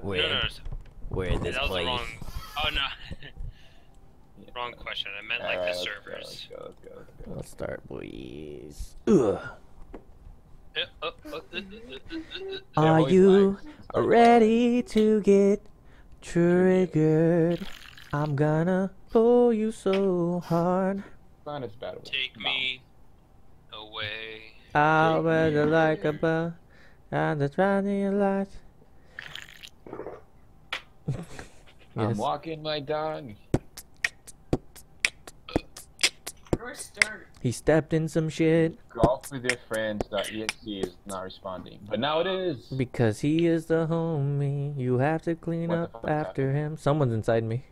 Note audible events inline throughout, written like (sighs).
Where? No, no, no. Where this that was place? the wrong. Oh no. (laughs) wrong question. I meant like Alright, the let's go, servers. Let's go, let's go, let's go. Let's start, boys. Ugh. Uh, uh, uh, uh, uh, uh, uh, uh. Are you ready to get triggered? I'm gonna pull you so hard. Not as bad. Take me away. I'll Take bet me you like a away. bell. And the running light. (laughs) I'm walking my dog. He stepped in some shit Golf with your friends.exe is not responding, but now it is. because he is the homie. You have to clean What up fuck is after him. Someone's inside me.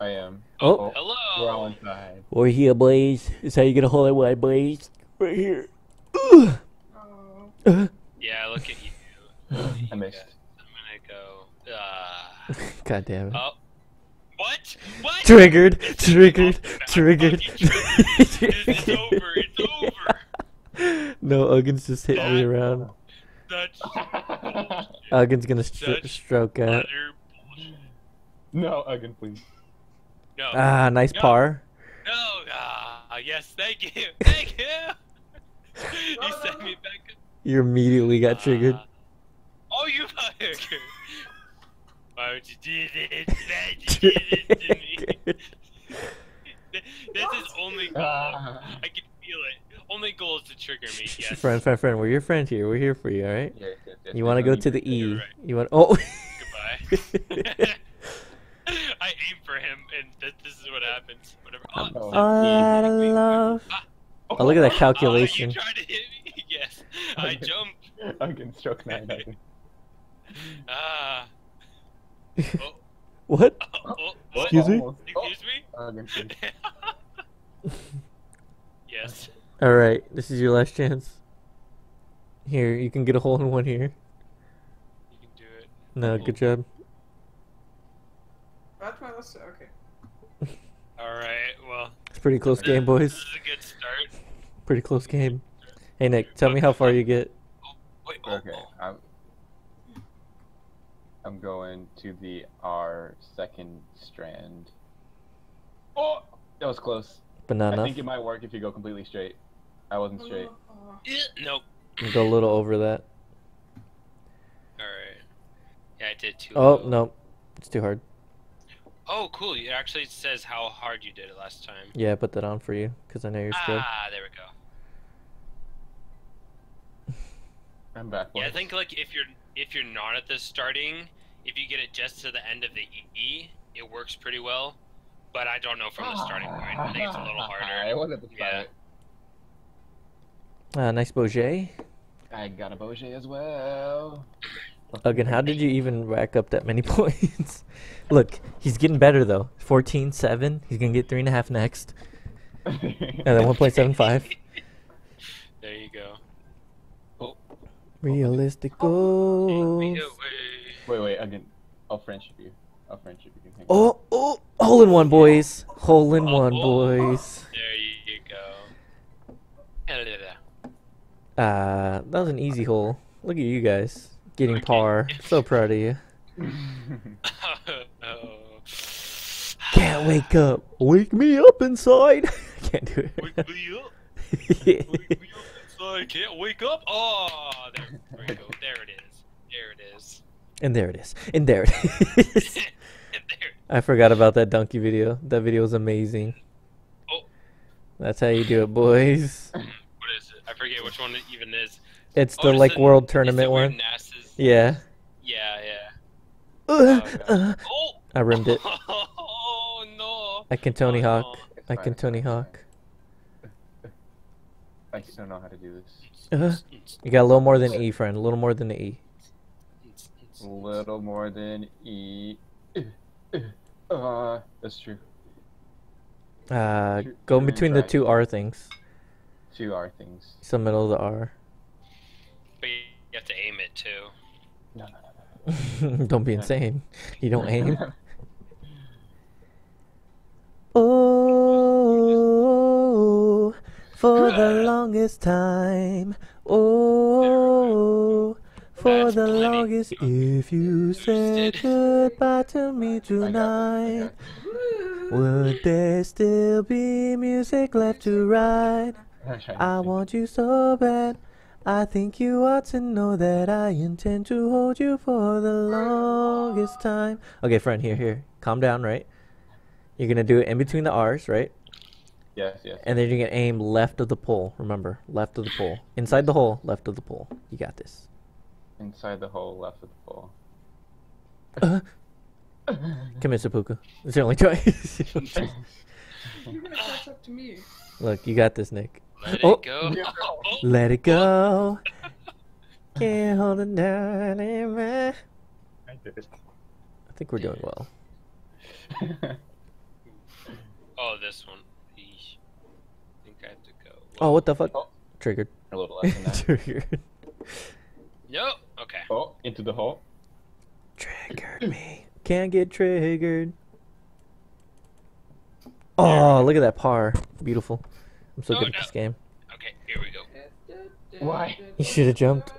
I am. Oh. oh. hello. We're all inside. We're here, boys. Is how you get a hold of my boys. Right here. Oh. Yeah, look at you. (laughs) I missed. I'm gonna go. Uh, (laughs) God damn it. oh. What? What? Triggered, triggered, over. Triggered. triggered. It's (laughs) over. It's over. (laughs) no, Uggin's just hitting me around. That's. Uggin's gonna stro- stroke out. no, again, please. No. Ah, nice No. par. No. Ah, yes. Thank you. Thank you. you sent me back. You immediately got triggered. Uh, oh, you fucker. Why would you do this? Why would you do this to me? (laughs) This is only goal. Ah. I can feel it. Only goal is to trigger me. (laughs) Yes. Friend, friend, friend. We're your friend here. We're here for you, alright? Yes, yes, yes, You wanna go to the E. right. You want oh Goodbye. (laughs) I aim for him, and th- this is what happens. Whatever. Oh, Oh, I love Oh look at that calculation. Oh, you tried to hit me? Yes. I jumped. Again, stroke nine. Ah. Oh, (laughs) What? oh, oh, what? Excuse me? Excuse me? Oh, again, please. (laughs) yes. Alright, this is your last chance. Here, you can get a hole in one here. You can do it. No, good job. That's my list. Okay. (laughs) Alright, well. It's pretty close game, boys. This boys. is a good start. Pretty close game. Hey Nick, tell me how far you get. Oh, wait, oh, Okay, oh. I'm, I'm going to the R second strand. Oh, that was close. But not I enough. think it might work if you go completely straight. I wasn't straight. Uh, Eh, Nope. Go a little over that. Alright. Yeah, I did too. Oh, low. no. It's too hard. Oh, cool. It actually says how hard you did it last time. Yeah, I put that on for you because I know you're skilled. Ah, there we go. I'm back. Yeah, I think like if you're if you're not at the starting, if you get it just to the end of the E, it works pretty well. But I don't know from the starting point. I think it's a little (laughs) I harder. was at the Yeah. start. Uh, nice bogey. I got a bogey as well. Again, how did you even rack up that many (laughs) points? Look, he's getting better though. 14, 7. He's gonna get three and a half next, (laughs) and then 1.75. There you go. Realistic goals. wait, wait, again. I'll friendship you. I'll friendship you. Oh, oh, hole in one, boys. Hole in one, oh. boys. There you go. Yeah, Uh, that was an easy hole. Look at you guys getting par. So proud of you. (laughs) (sighs) Can't wake up. Wake me up inside. (laughs) Can't do it. Wake me up. (laughs) Wake me up inside. Can't wake up. Oh, there we go. There it is. There it is. and there it is. And there it is. (laughs) and there. I forgot about that donkey video. That video was amazing. Oh. That's how you do it, boys. (laughs) What is it? I forget which one it even is. It's Oh, the is like it- world tournament one. NASA's... Yeah. Yeah, yeah. Uh, God. uh, Oh! I rimmed it. (laughs) Oh no! I can Tony Oh, Hawk. no. I can Tony Hawk. It's fine. I just don't know how to do this. Uh, you got a little more than E, friend. A little more than the E. A little more than E. Uh, that's true. Uh, Shoot- go in between the right. two R things. Two R things. It's the middle of the R. But you have to aim it too. No, no, no, no. (laughs) don't be insane. You don't (laughs) aim. Oh, for the longest time. Oh, for the longest. If you said goodbye to me I got this, I tonight, would there still be music left to write? I'm trying to I want you so bad. I think you ought to know that I intend to hold you for the longest time. Okay, friend, here, here. Calm down, right? You're gonna do it in between the R's, right? Yes, yes. And then you're gonna aim left of the pole. Remember, left of the pole. Inside the hole, left of the pole. You got this. Inside the hole, left of the pole. Uh, (laughs) come here, Seppuku. It's your only choice. (laughs) You're gonna catch up to me. Look, you got this, Nick. Let Oh. it go. (laughs) Let it go. Can't hold it down anymore. I did it. I think we're doing well. oh, this one. Eesh. I think I have to go. Oh, what the fuck? Oh. Triggered. A little less than that. (laughs) Triggered. No. Okay. Oh, into the hole. Triggered me. Can't get triggered. Oh, look at that par. Beautiful. I'm so Oh, good at this game. Okay. Here we go. Why? You should have jumped.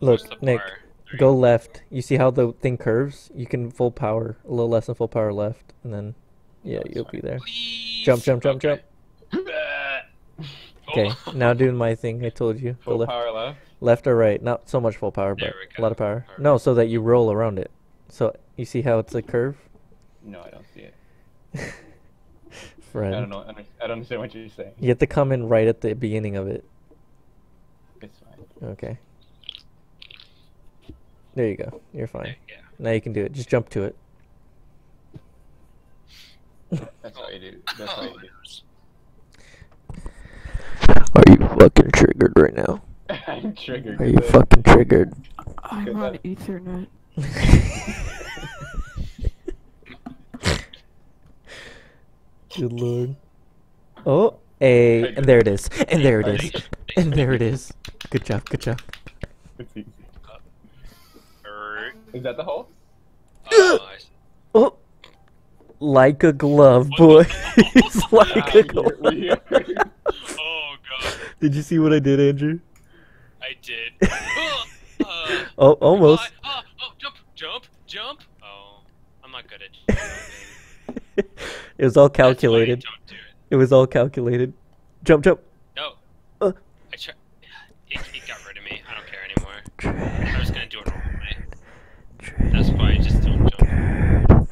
Look, Nick, bar? Go you left. You see how the thing curves? You can full power, a little less than full power left, and then, yeah, That's you'll fine. be there. Please. Jump, jump, jump, Okay. jump. (laughs) Oh. Okay, now doing my thing. I told you. Full left, power left. left or right. Not so much full power, but There we a lot of go. power. Perfect. No, so that you roll around it. So you see how it's a curve, No, I don't see it. (laughs) friend. I don't know. I don't understand what you're saying. You have to come in right at the beginning of it. It's fine. Okay. There you go. You're fine. Yeah. Now you can do it. Just jump to it. That's how you do. That's how you do. (laughs) Are you fucking triggered right now? I'm triggered. Are you good. fucking triggered? I'm Good on luck. Ethernet. (laughs) Good lord. Oh, a, and there it is, and there it is, (laughs) and there it is. Good job, good job. It's easy. Er, Is that the hole? oh, (gasps) Oh, like a glove, boy. it's (laughs) like a glove. Oh god, Did you see what I did, Andrew? I did. Oh, uh, Oh, almost. Oh, oh, jump, jump, jump. Oh, I'm not good at jumping. it was all That's why I calculated. don't do it. It was all calculated. Jump, jump. No, Uh, I tried. It, it got rid of me. I don't care anymore. I was gonna do it normal way. That's why I just don't jump.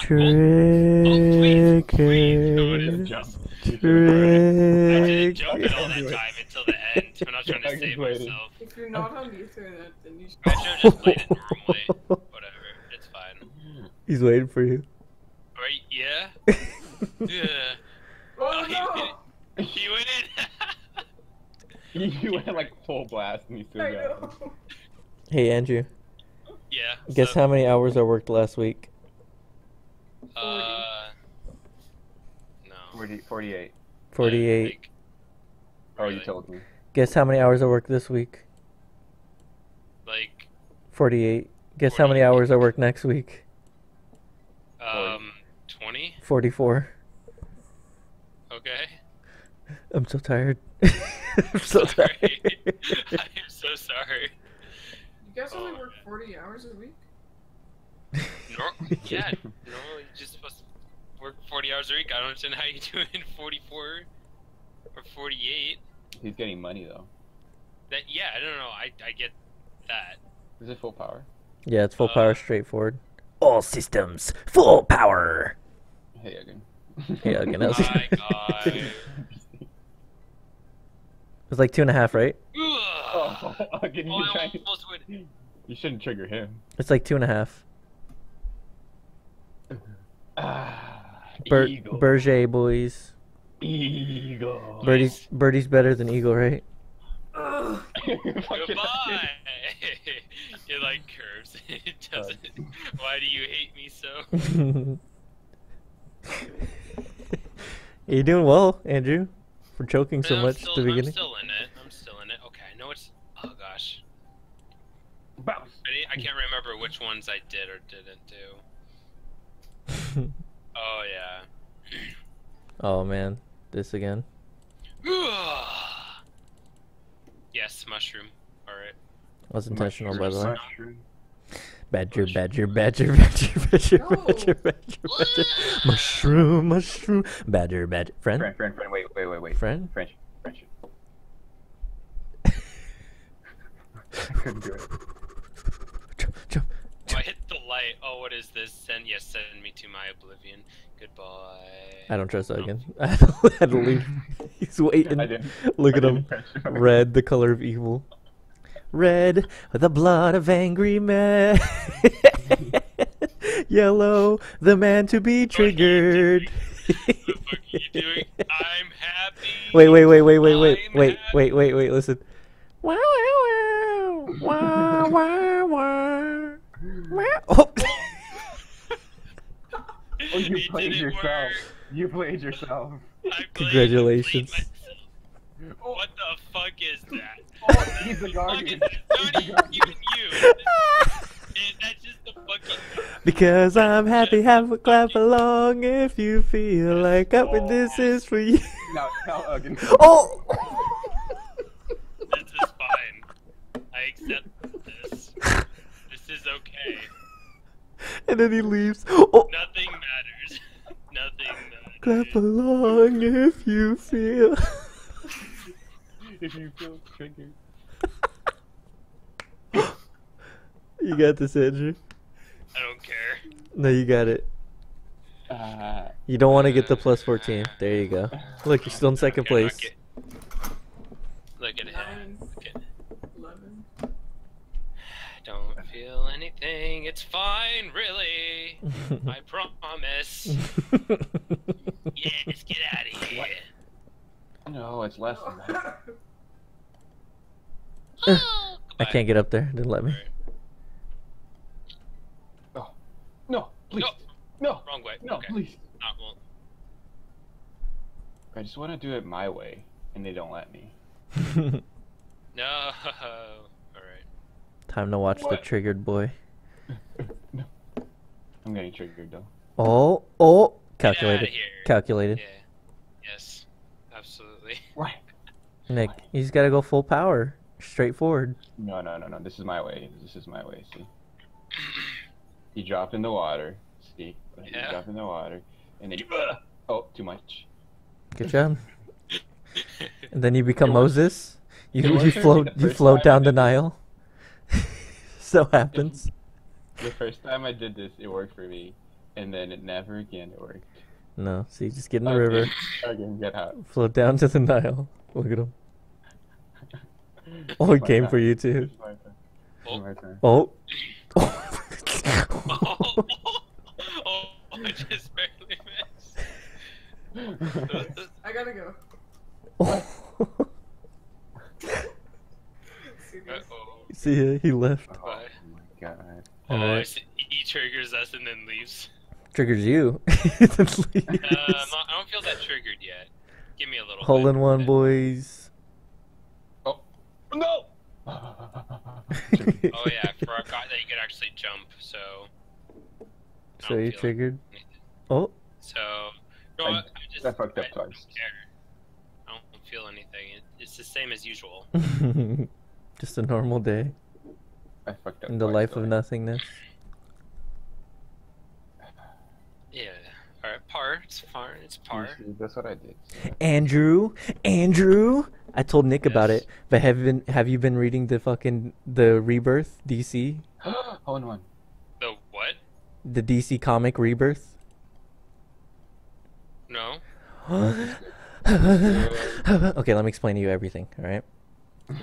Triggered. Just jump. You should've I heard didn't jump Triggered. it all that time until the end. I'm not trying I to just save waited. myself. If you're not on the Ethernet, then you I should. should have just played it normally. Whatever, it's fine. He's waiting for you. Right? Yeah. (laughs) Yeah. Oh he, no! he went in. You went like full blast and you still I got hey, Andrew. yeah. Guess so, how many hours I worked last week? Uh. No. 40, 48. 48. Like, Oh, you Really? told me. Guess how many hours I worked this week? like 48. Guess how many hours I work next week? um, 20? 44. Okay. I'm so tired. (laughs) I'm so Sorry. tired. (laughs) I'm so sorry. You guys only Oh, work yeah. 40 hours a week? Nor- (laughs) yeah, normally you're just supposed to work 40 hours a week. I don't understand how you do it in 44 or 48. He's getting money though. That yeah, I don't know. I I get that. Is it full power? yeah, it's full power Uh, straightforward. All systems full power. Hey, again. Hey, Ugin, how's (laughs) it- My God. It's like two and a half, right? oh, again, Oh, you I trying. You shouldn't trigger him. It's like two and a half. (sighs) Ah, Ber- eagle. Berger boys. Eagle. Birdie's Birdie's better than Eagle, right? Ugh. Goodbye. (laughs) it like curves. (laughs) It doesn't. Why do you hate me so? (laughs) You're doing well, Andrew, for choking so I'm much still, at the beginning. I'm beginning. still in it. I'm still in it. Okay, I know it's. Oh gosh, Bounce. I, I can't remember which ones I did or didn't do. Oh yeah. oh man, this again. (sighs) yes, mushroom. All right. Was intentional, by the way. Mushroom. Badger, badger, badger, (laughs) badger, badger, No. badger, badger, badger. Mushroom, mushroom. Badger, badger. Friend? Friend, friend, friend. Wait, wait, wait, wait. Friend? French, French. (laughs) I couldn't do it. Jump, jump. Oh, I hit the light. Oh, what is this? Send yes, send me to my oblivion. Goodbye. I don't trust oh. Logan. (laughs) I had to. (laughs) He's waiting. I didn't. Look I at him. didn't him. Red, the color of evil. Red, the blood of angry men. (laughs) Yellow, the man to be triggered. What the fuck are you doing? I'm happy. wait, wait, wait, wait, wait, wait, I'm wait, happy. wait, wait, wait. Listen. Wow, wow, wow, wow, wow, wow. Oh. (laughs) Oh, you It played yourself. work. You played yourself. I played- Congratulations. played myself. What the fuck is that? Oh, he's the guardian. is? He's Not even guardian. you. (laughs) It- That's just the fucking. Because I'm happy, have a clap along if you feel like up and this is for you. Now, now, Ugin. Oh! This is fine. I accept this. (laughs) This is okay. (laughs) And then he leaves. Oh! Nothing matters. (laughs) Nothing matters. Clap along if you feel. if you feel triggered. (laughs) You got this, Andrew. I don't care. No, you got it. Uh, You don't want to get the plus 14. There you go. Look, you're still in second Okay, place. Look at him. Nine, Look at eleven. Don't feel anything. It's fine, really. (laughs) I promise. Yes, get out of here. no, it's less than that. Oh, eh, I can't get up there. Didn't let me. Oh, no, please. No. No, Wrong way. no, okay. please. Not well. I just want to do it my way, and they don't let me. (laughs) No. (laughs) Alright. Time to watch the triggered boy. no. (laughs) I'm getting triggered though. Oh, oh, Get outta calculated. here. Calculated. Yeah. Yes. Absolutely. (laughs) Why? Nick, you just gotta go full power, straightforward. No, no, no, no. This is my way. This is my way. See. You drop in the water. See. You Yeah. drop in the water, and then you. Oh, too much. Good job. (laughs) And then you become Moses. You you worked for me float you float down the did. Nile. (laughs) so happens. (laughs) The first time I did this, it worked for me, and then it never again it worked. No, so you just get in the Okay. river, Again, get out. float down to the Nile. Look at him. (laughs) Oh, he My came turn. for you too. It's my turn. Oh. It's my turn. Oh. oh, oh, I just barely missed. I gotta go. See you guys. Uh-oh. See ya, he left. Oh Bye. my god. Oh, I Alright. see. he triggers us and then leaves. Triggers you. (laughs) Then Uh, I'm not, I don't feel that triggered yet. Give me a little. Hole in one, boys. Oh no! (laughs) Oh yeah, I forgot that you could actually jump. So. So you triggered. anything. Oh. So. You know I- what? I just. I fucked up I don't twice. care. I don't feel anything. It, it's the same as usual. (laughs) Just a normal day I fucked up. in the twice, life of nothingness. Yeah. All right. Par. It's par. It's par. That's what I did. Andrew, Andrew. I told Nick about it, but have you been have you been reading the fucking the Rebirth DC, (gasps) Hole in one. The what? the DC comic Rebirth? No. (gasps) okay, let me explain to you everything. All right.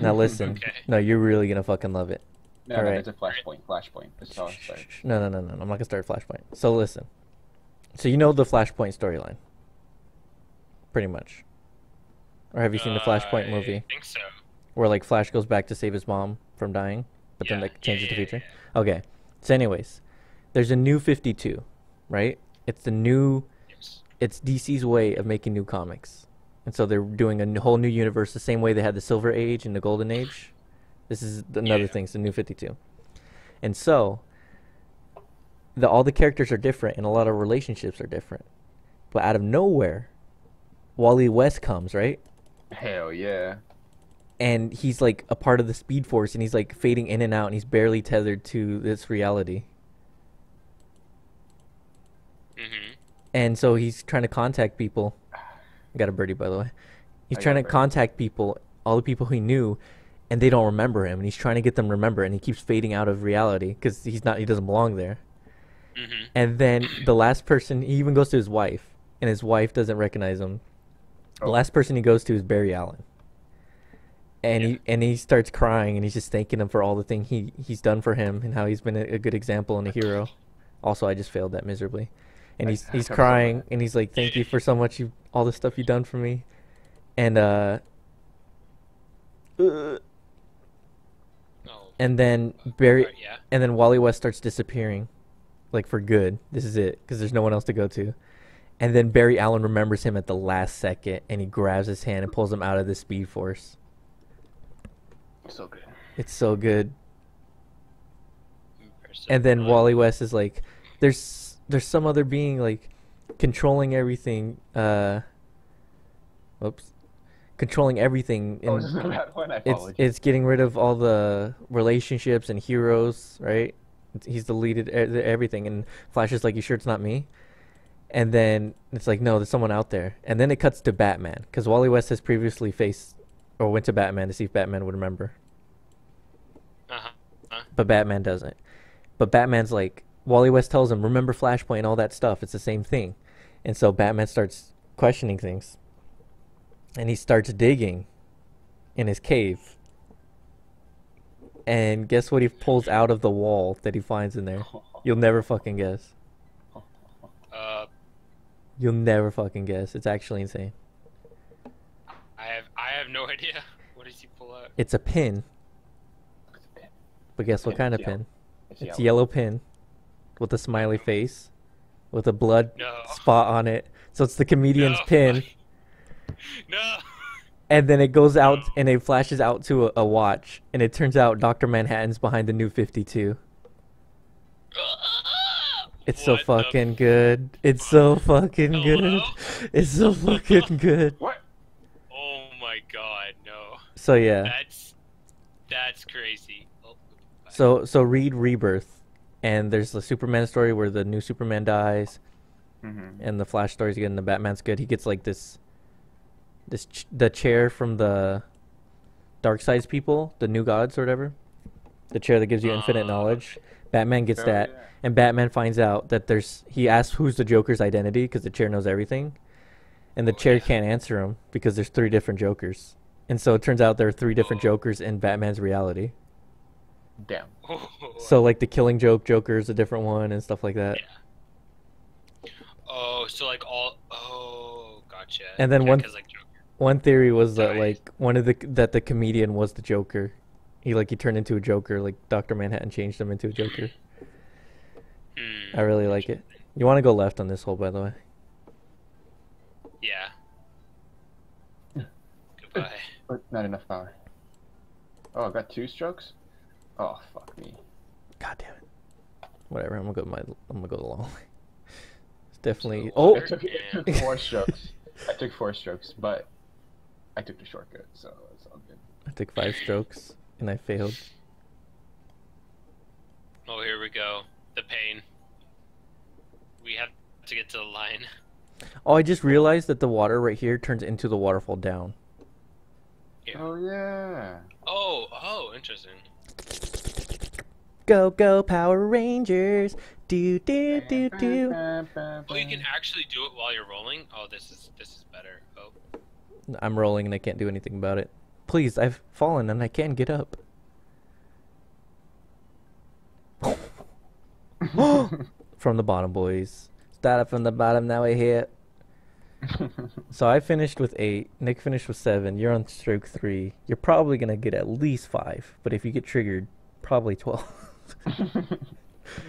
Now (laughs) listen. Okay. No, you're really gonna fucking love it. No, All no, right. it's a flashpoint. Flashpoint. That's how I started. No, no, no, no. I'm not gonna start Flashpoint. So listen. So you know the Flashpoint storyline, pretty much. Or have you seen the uh, Flashpoint I movie think so. where like Flash goes back to save his mom from dying, but then Yeah, like yeah, changes the yeah, future? yeah. Okay. So, anyways, there's a new 52, right? It's the new. Yes. It's DC's way of making new comics, and so they're doing a whole new universe the same way they had the Silver Age and the Golden Age. This is another Yeah. thing. It's the new 52, and so the all the characters are different and a lot of relationships are different. But out of nowhere, Wally West comes, right? Hell yeah. and he's like a part of the Speed Force, and he's like fading in and out, and he's barely tethered to this reality. Mm-hmm. And so he's trying to contact people. I got a birdie, by the way. He's I trying to contact people, all the people he knew, and they don't remember him. And he's trying to get them to remember, and he keeps fading out of reality because he's not. He doesn't belong there. Mm-hmm. And then the last person, he even goes to his wife, and his wife doesn't recognize him. The Oh. last person he goes to is Barry Allen. And Yeah. he and he starts crying, and he's just thanking him for all the thing he he's done for him, and how he's been a, a good example and a hero. Also, I just failed that miserably. And he's he's crying, and he's like, "Thank you for so much, you all the stuff you've done for me." And uh, uh, and then Barry, Right, yeah. and then Wally West starts disappearing, like for good. This is it, because there's no one else to go to. And then Barry Allen remembers him at the last second, and he grabs his hand and pulls him out of the Speed Force. So good. It's so good. And then Wally West is like, "There's there's some other being like controlling everything." Uh, whoops, controlling everything. Oh, in- this is a one. I it's it's getting rid of all the relationships and heroes, right? He's deleted everything, and Flash is like, "You sure it's not me?" And then it's like, "No, there's someone out there." And then it cuts to Batman because Wally West has previously faced or went to Batman to see if Batman would remember, Uh-huh. but Batman doesn't. But Batman's like, Wally West tells him, "Remember Flashpoint and all that stuff? It's the same thing." And so Batman starts questioning things, and he starts digging in his cave. And guess what he pulls out of the wall that he finds in there? You'll never fucking guess. Uh, You'll never fucking guess. It's actually insane. I have I have no idea. (laughs) What does he pull out? It's a pin, It's a pin. but guess what kind of yellow. pin? It's, It's a yellow pin with a smiley face with a blood No. spot on it. So it's the comedian's No. pin. (laughs) No. And then it goes out and it flashes out to a, a watch. And it turns out Dr. Manhattan's behind the new 52. (laughs) It's so What the fucking good. It's so fucking good. (laughs) It's so fucking good. What? Oh my god, no. So yeah. That's that's crazy. Oh, So so read Rebirth, and there's the Superman story where the new Superman dies, Mm-hmm. and the Flash story's good, and the Batman's good. He gets like this, this ch- the chair from the Darkseid's people, the New Gods or whatever, the chair that gives you infinite Ah, knowledge. Batman gets that, yeah. and Batman finds out that there's. He asks who's the Joker's identity because the chair knows everything, and the Oh, chair yeah. can't answer him because there's three different Jokers, and so it turns out there are three different Oh. (gasps) Jokers in Batman's reality. Damn. (laughs) So like the Killing Joke Joker is a different one and stuff like that. Yeah. Oh, so like all. Oh, gotcha. And then Yeah, one- 'cause, like, Joker- One theory was that like one of the that the comedian was the Joker. He like he turned into a Joker. Like Doctor Manhattan changed him into a Joker. Hmm, I really like it. You want to go left on this hole, by the way. Yeah. Goodbye. But not enough power. Oh, I got two strokes? Oh, fuck me. God damn it. Whatever. I'm gonna go my. I'm gonna go the long way. It's definitely. So Oh, I took, it took four strokes. I took four strokes, but I took the shortcut, so it's all good. I took five strokes and I failed. Oh, here we go. The pain. We have to get to the line. Oh, I just realized that the water right here turns into the waterfall down. Yeah. Oh, yeah. Oh, oh, interesting. Go go Power Rangers. Do do do do. Oh, you can actually do it while you're rolling. Oh, this is this is better. Oh, I'm rolling and I can't do anything about it. Please, I've fallen and I can't get up. (laughs) (gasps) From the bottom, boys. Started from the bottom, now we're here. (laughs) So I finished with eight. Nick finished with seven. You're on stroke three. You're probably gonna get at least five, but if you get triggered, probably twelve. (laughs) that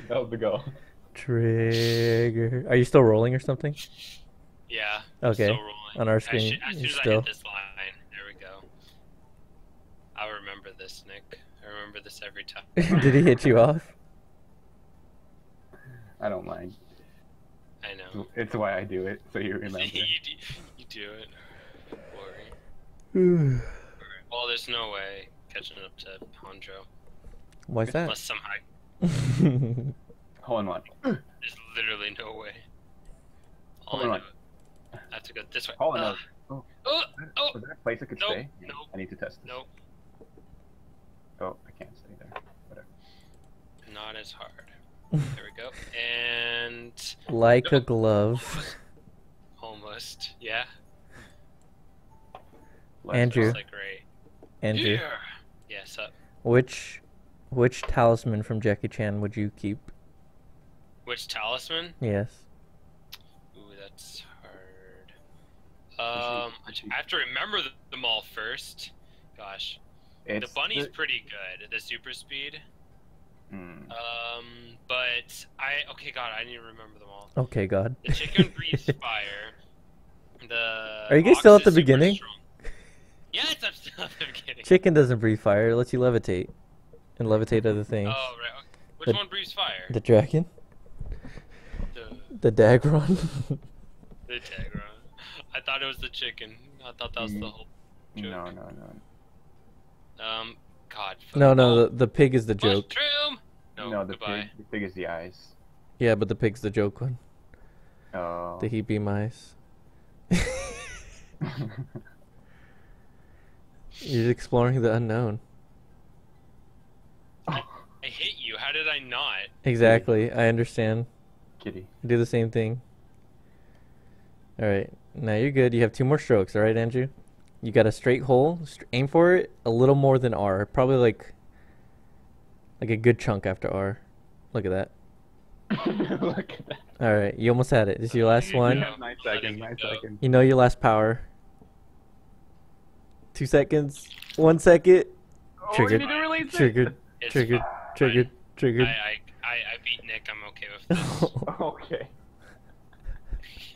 was the goal. Trigger. Are you still rolling or something? yeah. Okay, Still rolling. on our screen, soo- As, soon you're as I hit this line, there we go. I'll remember this, Nick. I remember this every time. (laughs) Did he hit you off? I don't mind. I know. It's why I do it, so you (laughs) remember. you, do, you do it. Don't worry. (sighs) Well, there's no way catching up to Hondro. Why's that? Unless somehow Hole in one. there's literally no way. All Hold I on. know, I have to go this way. Hole in Ugh. one. Oh. Oh, oh, Was there a place I could Nope, stay? nope. I need to test this. nope, Oh, I can't stay there. Whatever. not as hard. There we go. And like a glove. almost, yeah. Let's Andrew. Like right. Andrew, Yeah. Yes, up. which which talisman from Jackie Chan would you keep? Which talisman? Yes. Ooh, that's hard. Um, I I have to remember them all first. Gosh, It's the bunny's pretty good. The super speed. Hmm. Um, but I okay, God, I need to remember them all. Okay, God. The chicken breathes (laughs) fire. The Are you guys still at the beginning? strong. Yes, I'm still at the beginning. Chicken doesn't breathe fire. It lets you levitate, and levitate other things. Oh right. okay. Which The- one breathes fire? The dragon, The the Dagron. (laughs) the Tegron. I thought it was the chicken. I thought that was the Mm. whole. No, joke. no, no. Um, God. no, no, oh, the, the pig is the joke. Mushroom. No, No, the goodbye. pig, the pig is the eyes. Yeah, but the pig's the joke one. Oh. The he be mice. (laughs) You're exploring the unknown. (laughs) I hit you. How did I not? Exactly. I understand. Kitty. I do the same thing. All right. Now you're good. You have two more strokes. All right, Andrew. You got a straight hole. St- aim for it a little more than R. Probably like like a good chunk after R. Look at that. (laughs) Look at that. All right. You almost had it. This is your last You one. have Nine seconds, nine seconds. You know your last power. Two seconds. One second. Oh, Triggered. we need to release. Triggered. Triggered. Triggered. I, Triggered. I, I, I beat Nick. I'm okay with this. (laughs) Okay.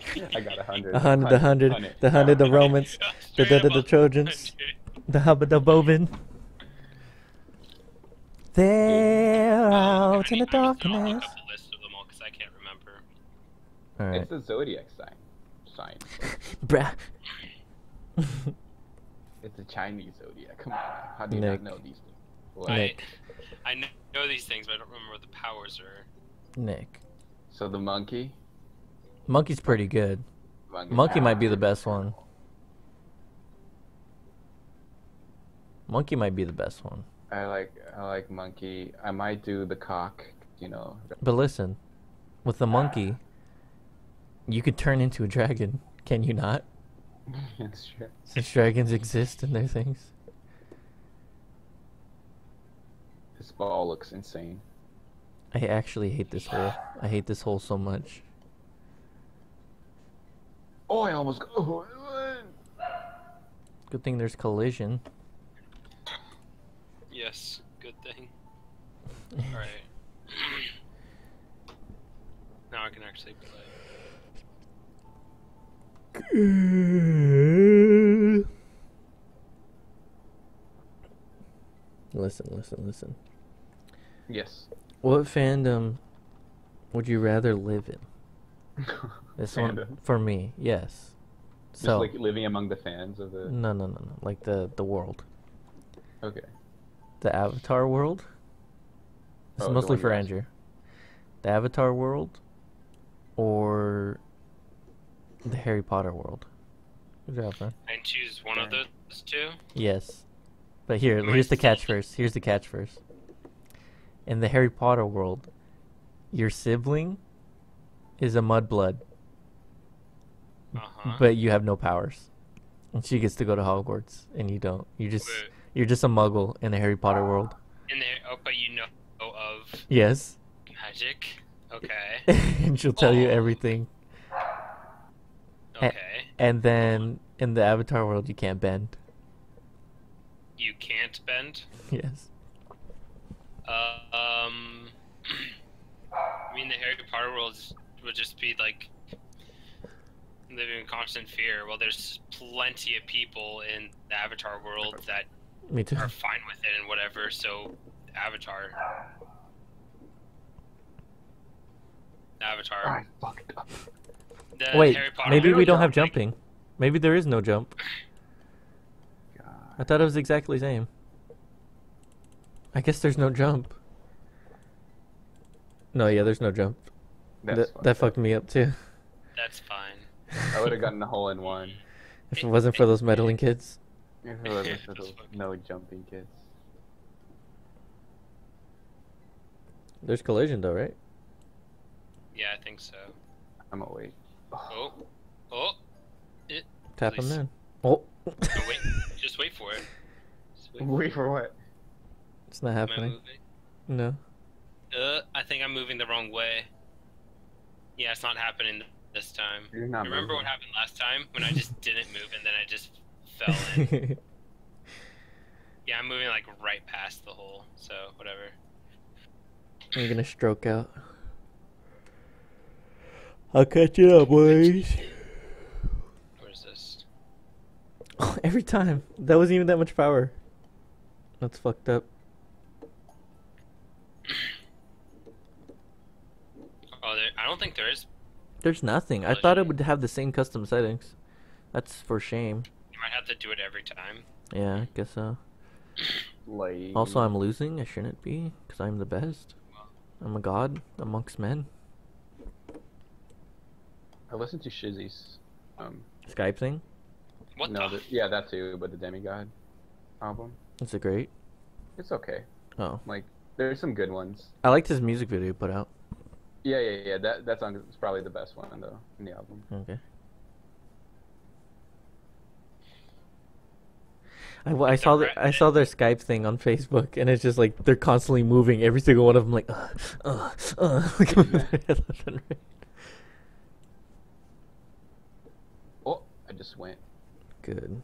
(laughs) I got a hundred. A hundred, the hundred, the hundred, the Romans, the Straight the, the, up the Trojans, the Hubba the Bovin. They're out in the I need to darkness. up list of them all because I can't remember. Alright. It's the zodiac sign. Sign. (laughs) Bruh. (laughs) It's a Chinese zodiac. Come on. How do you Nick. not know these things? What? Nick. I, I know these things, but I don't remember what the powers are. Nick. So the monkey. Monkey's pretty good. Monkey, Monkey might be the ah. best one. Monkey might be the best one. I like I like monkey. I might do the cock. You know. But listen, with the monkey, you could turn into a dragon. Can you not? (laughs) That's true. Since dragons exist in their things. This ball looks insane. I actually hate this hole. I hate this hole so much. Oh, I almost. Good thing there's collision. Yes, good thing. (laughs) Alright. (clears throat) now I can actually play. Listen, listen, listen. yes. What fandom would you rather live in? (laughs) This one for me, yes. Just So like living among the fans of the. no, no, no, no. Like the the world, Okay. The Avatar world. This Oh, is mostly for. Andrew. The Avatar world, or the Harry Potter world. Good job, man. And choose one of those two? Yes. But here, Am I here's the catch still- first. Here's the catch first. In the Harry Potter world, your sibling is a mudblood, Uh-huh. but you have no powers. And she gets to go to Hogwarts, and you don't. You just Wait, you're just a muggle in the Harry Potter world. in there, oh, but you know of Yes. magic? Okay. (laughs) and she'll tell you Oh. everything. Okay. And then in the Avatar world, you can't bend. You can't bend? Yes. Uh, um, (clears throat) I mean, the Harry Potter world would just be like living in constant fear. Well, there's plenty of people in the Avatar world that Me too. are fine with it and whatever. So, Avatar, Avatar. I fucked up. The Wait, Harry maybe we don't have jumping. Maybe there is no jump. God. I thought it was exactly the same. I guess there's no jump. No, yeah, there's no jump. That's that fucked that fucked me up too. That's fine. I would have gotten a hole in one. If it wasn't for those meddling (laughs) kids. If it wasn't (laughs) for That's those fucked. no jumping kids. There's collision though, right? Yeah, I think so. I'm gonna wait. Oh, oh, Tap him Please. in. Oh, no, wait, (laughs) just wait for it. Just wait. Wait for what? it's not happening. No. Uh, I think I'm moving the wrong way. Yeah, it's not happening this time. You're not Remember what happened last time when I just (laughs) didn't move and then I just fell in? (laughs) yeah, I'm moving like right past the hole, so whatever. You're gonna stroke out. I'll catch you up, boys. Where's this? (laughs) Every time. That wasn't even that much power. That's fucked up. (clears throat) Oh, there, I don't think there is. There's nothing. I thought it would have the same custom settings. That's for shame. You might have to do it every time. Yeah, I guess so. Like. Also, I'm losing. I shouldn't be, because I'm the best. I'm a god amongst men. I listened to Shizzy's. Um, Skype thing? What no, the? the, yeah, that too, but the Demigod album. Is it great? It's okay. Oh. Like, there's some good ones. I liked his music video he put out. Yeah, yeah, yeah. That that song is probably the best one though in the album. Okay. I, w- I Like the saw the, I saw their Skype thing on Facebook, and it's just like they're constantly moving. Every single one of them, like, uh, uh, uh, (laughs) like moving their head left and right. Oh, I just went. Good.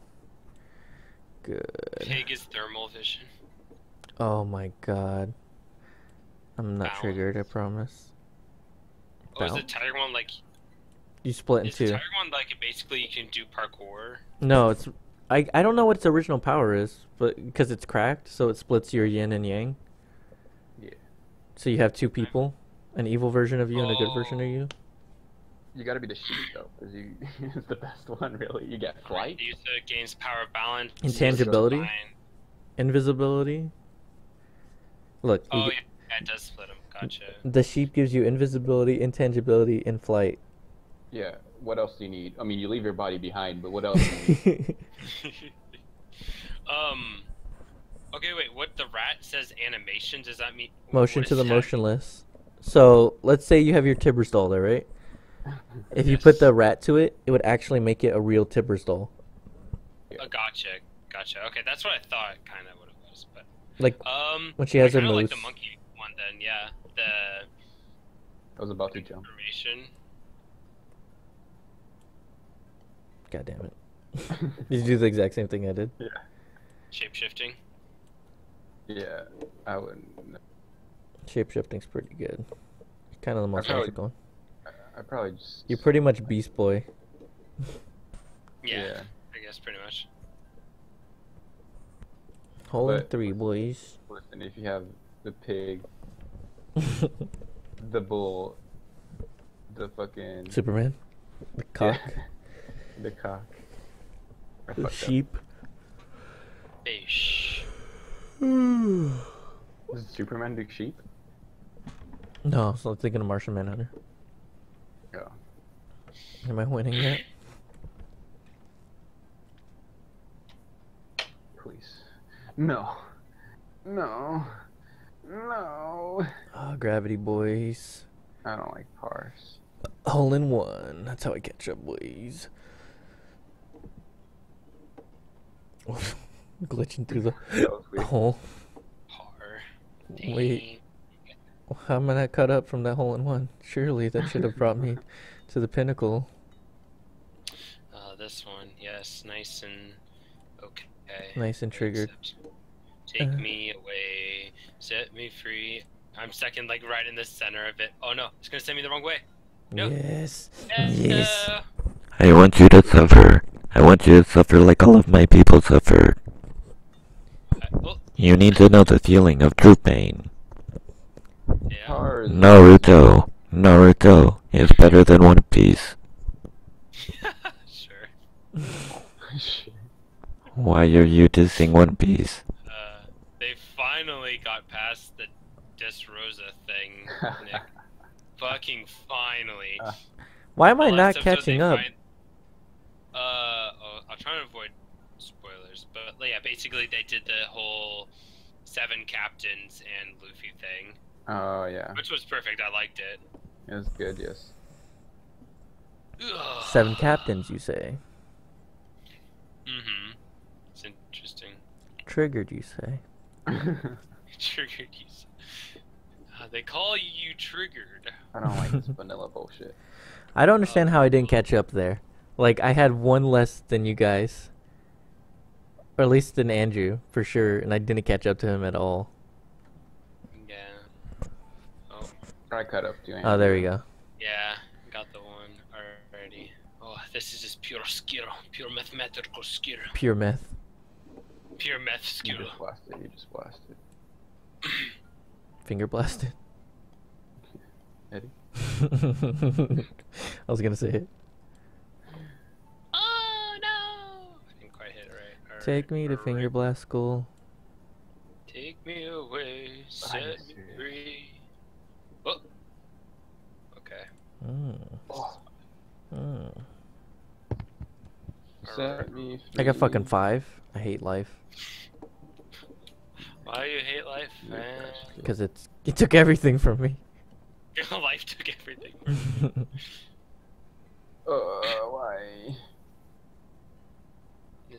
Good. Pig is thermal vision. Oh my god. I'm not triggered. I Balance. promise. Oh, is the tiger one like? You split in Is the two. tiger one like basically you can do parkour? No, it's I I don't know what its original power is, but because it's cracked, so it splits your yin and yang. Yeah. So you have two people, an evil version of you and a good version of you. You gotta be the sheep though, because you (laughs) it's the best one really. You get flight. Use the game's power of balance. Intangibility? Invisibility. Look, Oh get- yeah, it does split them. Gotcha. the sheep gives you invisibility, intangibility, and flight. Yeah. What else do you need? I mean, you leave your body behind, but what else? Do you need? (laughs) um. Okay, wait. What the rat says animation? Does that mean Motion to the that? motionless. So let's say you have your Tibbers doll there, right? (laughs) If you put the rat to it, it would actually make it a real Tibbers doll. Oh, gotcha, gotcha. Okay, that's what I thought. Kind of what it was, but Like um. when she has I her kinda moose. like the monkey one then. Yeah, the I was about to jump. information. God damn it. (laughs) Did you do the exact same thing I did? Yeah. Shape shifting. Yeah, I wouldn't. Shape shifting's pretty good. Kind of the most probably- logical. I probably just. You're pretty much Beast Boy. Yeah, I guess pretty much. Hole in three, boys. Listen, if you have the pig, (laughs) the bull, the fucking Superman. The cock. Yeah. (laughs) the cock, The sheep. Fish. no, Does Superman do sheep? No, so I was not thinking of Martian Manhunter. Yeah. Am I winning yet? Please. No. No. No. Ah, gravity, boys. I don't like parse. Hole in one. That's how I catch up, boys. (laughs) Glitching through the (laughs) That was weird. hole. Par. Wait. How am I not cut up from that hole in one? Surely that should have brought me (laughs) to the pinnacle. Uh, this one, yes, nice and okay. Nice and triggered. Except Take Uh. me away, set me free. I'm second, like right in the center of it. Oh no, it's gonna send me the wrong way. No. Yes. Yes. I want you to suffer. I want you to suffer like all of my people suffered. oh, You need to know the feeling of true pain. yeah. Parse. Naruto. Naruto is better than One Piece. (laughs) sure. (laughs) Why are you dissing One Piece? Uh, they finally got past the Dressrosa thing, (laughs) Nick. Fucking finally. Uh, Why am I not catching up? fin- uh, oh, I'll try to avoid spoilers, but yeah, basically they did the whole seven captains and Luffy thing, Oh yeah, which was perfect. I liked it. it was good. Yes. Seven captains, you say? Mm-hmm. It's interesting. Triggered, you say? (laughs) Triggered you. s- Uh, they call you triggered. I don't like this (laughs) vanilla bullshit. I don't understand how I didn't catch up there. Like I had one less than you guys, or at least than Andrew for sure, and I didn't catch up to him at all. Yeah. Oh, I cut up to Andrew. Oh, there we go. yeah. Got the one already. Oh, this is just pure skill, pure mathematical skill, Pure meth. pure math You just blasted. You just blasted. (coughs) Finger blasted. Eddie. (laughs) I was gonna say it. Oh no! I didn't quite hit it right. Alright, Take me to alright. finger blast school. Take me away, set me free. Oh. Okay. Mm. Oh, Mm. set me I got fucking five. I hate life Why do you hate life, man? because it's it took everything from me. (laughs) life took everything. (laughs) Uh, why?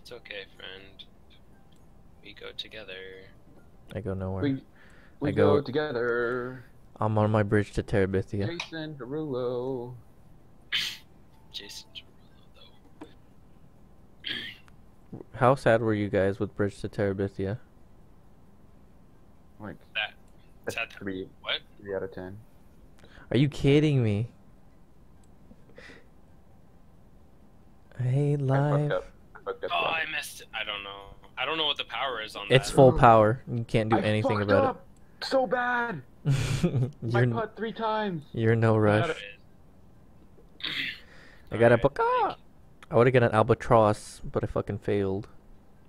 It's okay, friend. We go together. I go nowhere. We we I go, go- together. I'm on my bridge to Terabithia. Jason Derulo. (clears throat) Jason Derulo, though. (clears throat) How sad were you guys with bridge to Terabithia? Like That. that's Sad. three What? three out of ten. Are you kidding me? I hate I life. fucked up. I fucked up. Oh, bro. I missed it. I don't know. I don't know what the power is on It's that. full power. You can't do I anything fucked about up So bad. (laughs) I you're putt three times. you're no rush. I got a Alright, book. Ah! I would have got an albatross, but I fucking failed.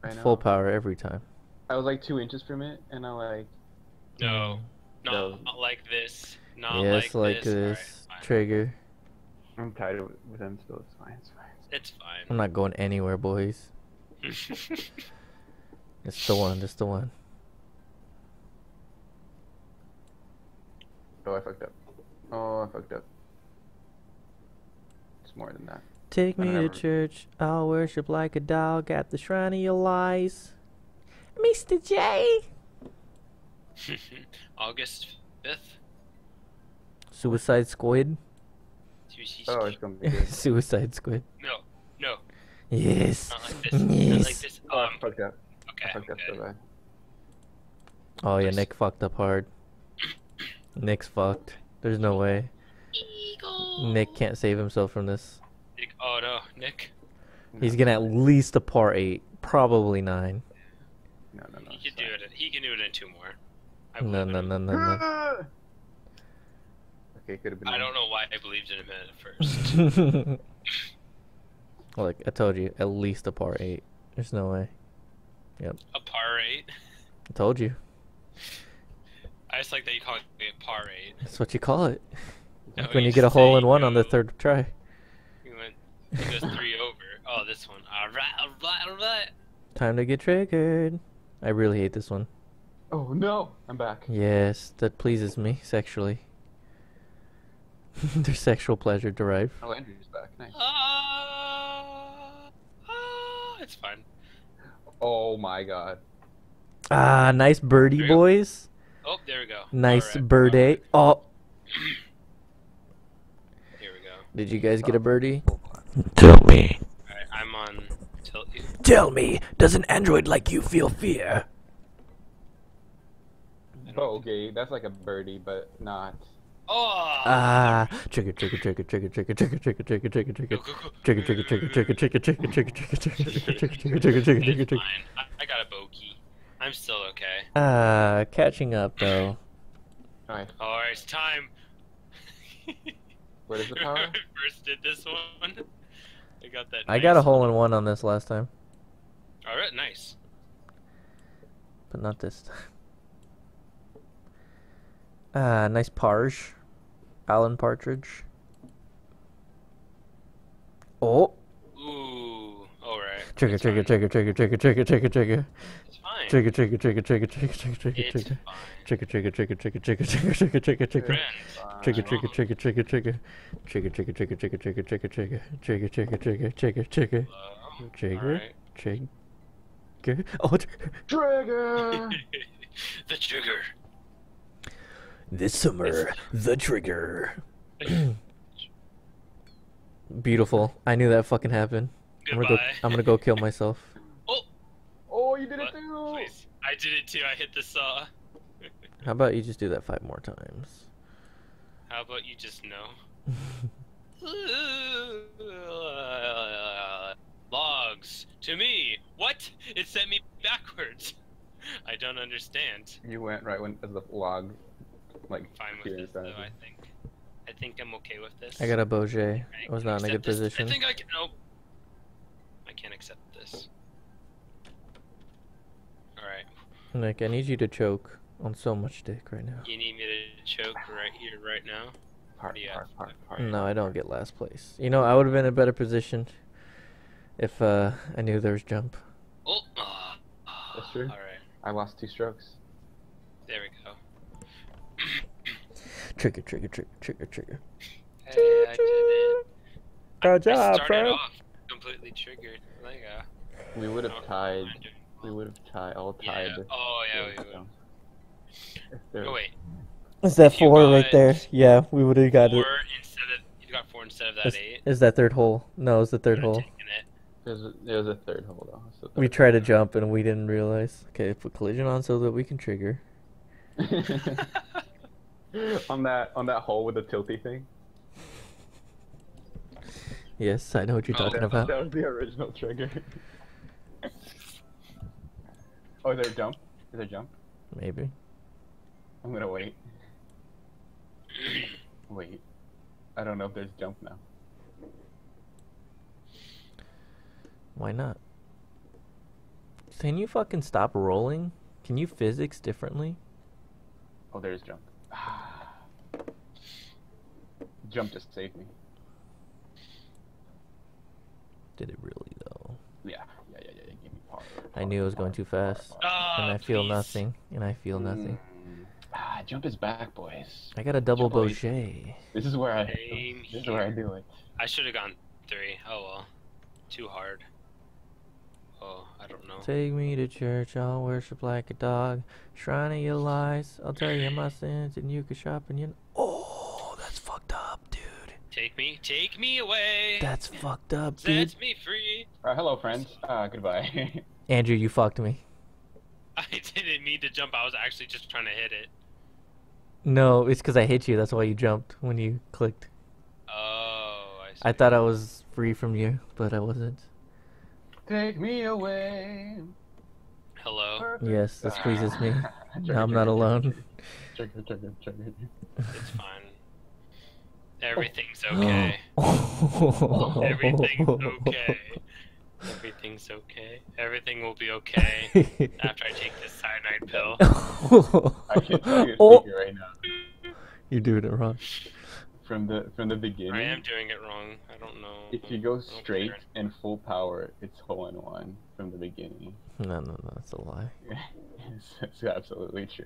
I It's know. full power every time. I was like two inches from it, and I like. you. No, not, No. not like this. Not yes, like, like, this. this. Alright, fine. Trigger. I'm tired with, with him still. It's fine. It's fine. It's I'm not going anywhere, boys. Fine. It's the one. It's the one. Oh, I fucked up. Oh, I fucked up. It's more than that. Take me to never- church. I'll worship like a dog at the shrine of your lies. Mr. J. (laughs) August 5th? Suicide Squid. Oh, it's gonna be. (laughs) Suicide Squid. No, no, Yes. like this. Not like Yes. this. Oh, I Um, fucked up. okay, I fucked up so bad. Oh yeah, Nice. Nick fucked up hard. Nick's fucked. There's no way. Eagle. Nick can't save himself from this. Nick, oh no, Nick. He's gonna at least a par eight, probably nine. No, no, no. He it's can do it. He can do it in two more. I No, no, no, no, no. (laughs) Okay, could have been. I one. don't know why I believed in him at first. (laughs) (laughs) Look, I told you, at least a par eight. There's no way. Yep. A par eight. I told you. I just like that you call it a par eight. That's what you call it. No, Like when you you get a hole in one on the third try. He went. He goes three (laughs) over. Oh, this one. All right, all right, all right. Time to get triggered. I really hate this one. Oh no, I'm back. Yes, that pleases me sexually. (laughs) There's sexual pleasure derived. Oh, Andrew's back. Nice. Ah, it's fine. Oh my god. Ah, nice birdie, There you go. boys. Oh, there we go. Nice Alright, birdie. alright. Oh, Here we go. did you guys get a birdie? Tell me. Alright, I'm on tilt you. Tell me, does an android like you feel fear? Oh, okay, that's like a birdie, but not. Oh! Ah, trigger, trigger, trigger, trigger, trigger, trigger, trigger, trigger, trigger, trigger. Trigger, trigger, trigger, trigger, trigger, trigger, trigger, trigger, trigger, trigger, trigger, trigger, trigger, trigger, trigger, It's trigger. fine. I, I got a bogey. I'm still okay. Ah, catching up though. Alright, Alright, it's time. what is the power? Remember I first did this one? I got that. I got a nice hole in one on this last time. All right, nice. but not this time. Ah, nice parge. Alan Partridge. Oh, Ooh, all right. trigger, It's trigger, fine. trigger, trigger, trigger, trigger, trigger, trigger, It's fine. trigger, trigger, trigger, trigger, trigger, trigger, trigger, It's trigger, fine. trigger, trigger, trigger, trigger, trigger, trigger, trigger, trigger, trigger. Friend. Trigger, Uh, trigger, trigger, trigger, trigger. Trigger, trigger, trigger, trigger, trigger, trigger, trigger. Trigger, trigger, trigger, trigger, trigger. Hello. Trigger. Alright. Trigger. Oh, trigger. Trigger. the trigger. This summer, the trigger. (clears throat) Beautiful. I knew that fucking happened. I'm gonna go. I'm gonna go kill myself. (laughs) oh, Oh, you did what? it too. Please. I did it too. I hit the saw. (laughs) How about you just do that five more times? How about you just know? (laughs) Logs to me. What? It sent me backwards. I don't understand. You went right when the log, like Fine with this though. I think. I think I'm okay with this. I got a bogey. I I was not in a good accept this. position. I think I can. Nope. I can't accept this. All right. Nick, I need you to choke on so much dick right now. You need me to choke right here, right now? Part, Yeah. part, part, part. No, I don't get last place. You know, I would have been in a better position if uh, I knew there was jump. Oh. ah, That's true. All right. I lost two strokes. There we go. Trigger, trigger, trigger, trigger, trigger. Hey, I did it. Good I job, started bro. off completely triggered. Like, uh, We would I have don't tied. mind doing We well. would have tied. All Yeah. tied. the Oh yeah, we scores, would. so. If there Oh was- wait. Is that If you four right got there? Yeah, we would have got Four it. instead of you got four instead of that Is, eight. is that third hole? No, it's the third I'd hole. taken it. There's a, there's a third hole though. so We third tried to jump and we didn't realize. Okay, put collision on so that we can trigger. (laughs) (laughs) (laughs) on that on that hole with the tilty thing. Yes, I know what you're Oh, talking that, about. that was the original trigger. oh, is there a jump? Is there a jump? Maybe. I'm gonna wait. Wait. I don't know if there's jump now. Why not? Can you fucking stop rolling? Can you physics differently? Oh, there's jump. Jump just saved me. Did it really though? Yeah, yeah, yeah, yeah. yeah. Give me power. I knew it was going too fast. and Ah, I feel please. nothing. And I feel nothing. Mm. Ah, jump is back, boys. I got a double Joey. bogey. This is where I. Same This is where I here. do it. I should have gone three. Oh well. Too hard. Oh, I don't know. Take me to church, I'll worship like a dog. Shrine of your lies, I'll tell you my sins, and you can shop and you. Oh, that's fucked up, dude. Take me, take me away. That's fucked up, dude. Set me free. Uh, hello, friends. Uh, goodbye. (laughs) Andrew, you fucked me. (laughs) I didn't mean to jump. I was actually just trying to hit it. No, it's because I hit you. That's why you jumped when you clicked. Oh, I see. I thought I was free from you, but I wasn't. Take me away. Hello. Yes, this pleases me. (laughs) Now I'm not trigger, alone. It's fine. Everything's (gasps) okay. Everything's okay. Everything's okay. Everything will be okay (laughs) after I take this cyanide pill. (laughs) I can tell you oh, right now. you're doing it wrong. From the from the beginning, I am doing it wrong. I don't know. if you go straight and full power, it's hole in one from the beginning. No, no, no, that's a lie. (laughs) it's, it's absolutely true.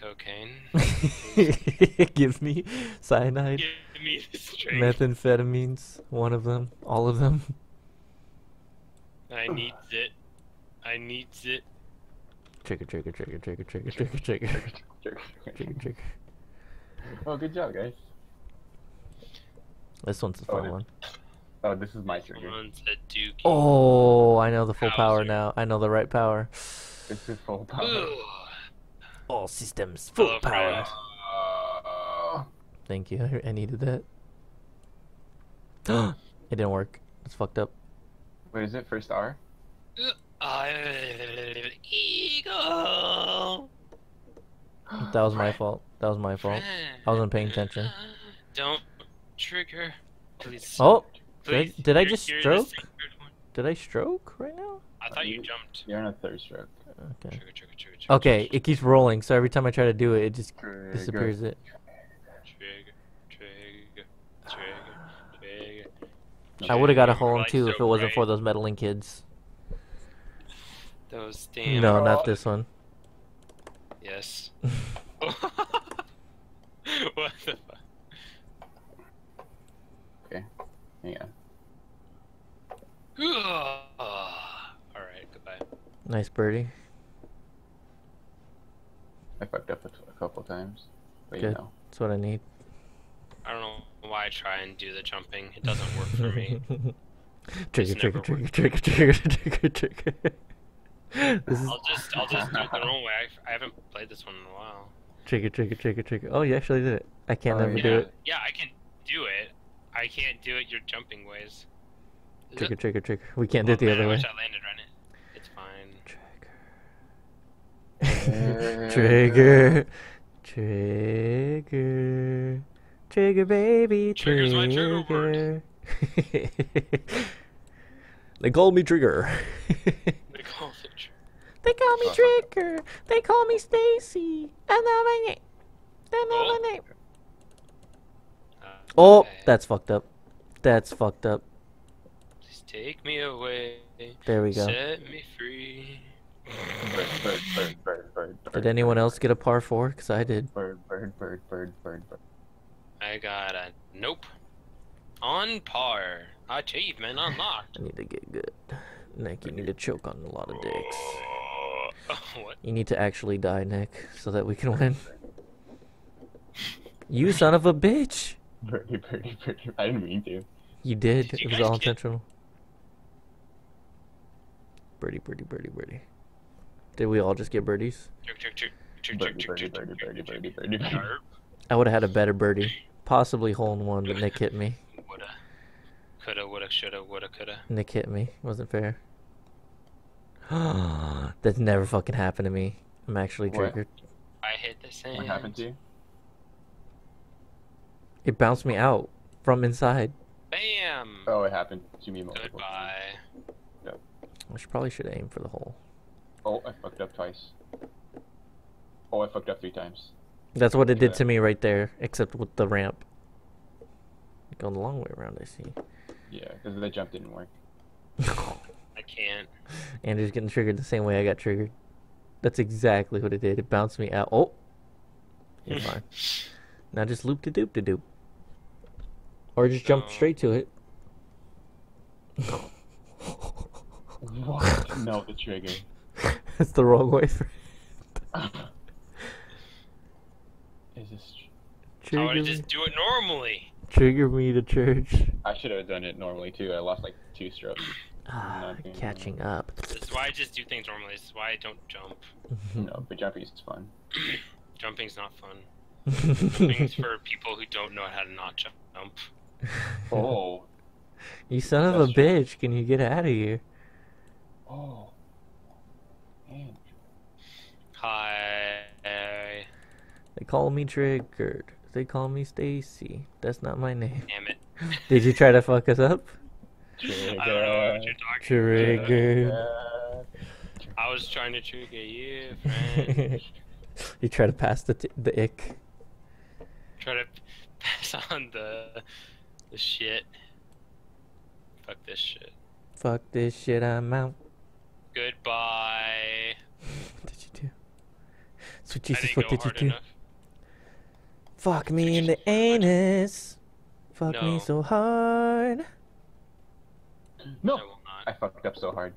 Cocaine. (laughs) Give me cyanide, Give me methamphetamines, one of them, all of them. I need it. I need it. Trigger, trigger, trigger, trigger, trigger, trigger, trigger, Trigger, trigger, trigger. Oh, good job, guys. This one's the Oh, fun it- one. Oh, this is my trigger. Someone's a dookie. Oh, I know the full power now. I know the right power. This is full power. Ooh. All systems full Hello, power. Uh, Thank you. I- I needed that. (gasps) it didn't work. It's fucked up. what is it? First R? I eagle. That was my fault. That was my fault. I wasn't paying attention. Don't trigger, please. Oh, Did I- Please, did I just stroke? Did I stroke right now? I thought you jumped. You're on a third stroke. Okay. Trigger, trigger, trigger, trigger, Okay, it keeps rolling, so every time I try to do it, it just Trigger. disappears it. Trigger, trigger, trigger, trigger. I would have got a hole in like too so if it wasn't for those meddling kids. Those damn. No, not this one. Yes. (laughs) (laughs) what the fuck? Hang on. Alright, goodbye. Nice birdie. I fucked up a, a couple times. But you know. That's what I need. I don't know why I try and do the jumping. It doesn't work for me. (laughs) trigger, It's trigger, never trigger, trigger, trigger, (laughs) trigger, trigger. This is I'll just, I'll just do it the normal way. I, I haven't played this one in a while. trigger, trigger, trigger, trigger. Oh, you actually did it. I can't Oh, never yeah. do it. Yeah, I can do it. I can't do it your jumping ways. Is Trigger, it? trigger, trigger. We can't do Oh, it the man, other I way. wish I landed on it. It's fine. Trigger. Trigger. Trigger, baby. Trigger's my trigger Trigger. (laughs) they call me Trigger. (laughs) They call it tr- they call me. Trigger. They call me Stacy. I know my name. They know Oh. my name. Uh, Oh, that's fucked up. That's fucked up. Please take me away. There we go. Set me free. Bird, bird, bird, bird, bird, bird. Did anyone else get a par four? Because I did. Bird, bird, bird, bird, bird, bird. I got a nope. On par. Achievement unlocked. I need to get good. Nick, you need to choke on a lot of dicks. (laughs) what? You need to actually die, Nick, so that we can win. You son of a bitch! Birdie, birdie, birdie. I didn't mean to. You did. Did you it was guys all get- intentional. Birdie, birdie, birdie, birdie. Did we all just get birdies? Trick, trick, trick, trick, Birdie, birdie, birdie, birdie, birdie, birdie, birdie. I would have had a better birdie. Possibly hole in one, but Nick hit me. Woulda. Coulda, woulda, shoulda, woulda, coulda. Nick hit me. Wasn't fair. (gasps) That's never fucking happened to me. I'm actually What? triggered. I hit the sand. What happened to you? It bounced me out from inside. Bam! Oh, it happened to me multiple times. Goodbye. I should probably should aim for the hole. Oh, I fucked up twice. Oh, I fucked up three times. That's what it did to me right there, except with the ramp. Going the long way around, I see. Yeah, because the jump didn't work. (laughs) I can't. Andrew's getting triggered the same way I got triggered. That's exactly what it did. It bounced me out. Oh, you're (laughs) fine. Now just loop de doop de doop, or just jump No. straight to it. (laughs) What? no, the trigger. That's the wrong way for (laughs) Is this? I trigger would me. just do it normally. Trigger me to church. I should have done it normally too. I lost like two strokes. Ah, Nothing. catching up. This is why I just do things normally. This is why I don't jump. (laughs) No, but jumping is fun. (clears throat) Jumping's not fun. (laughs) Jumping's for people who don't know how to not jump. Oh, you son of a true. bitch! Can you get out of here? oh. Hi. They call me triggered. They call me Stacy. That's not my name. Damn it. (laughs) Did you try to fuck us up? I don't know what you're talking Trigger. I was trying to trigger you, friend. (laughs) you try to pass the t- the ick. Try to (laughs) pass on the the shit. Fuck this shit. Fuck this shit, I'm out. Goodbye. What did you do? Sweet Jesus, what did you do? enough. Fuck me in the anus. Fuck me so hard. no, I I fucked up so hard.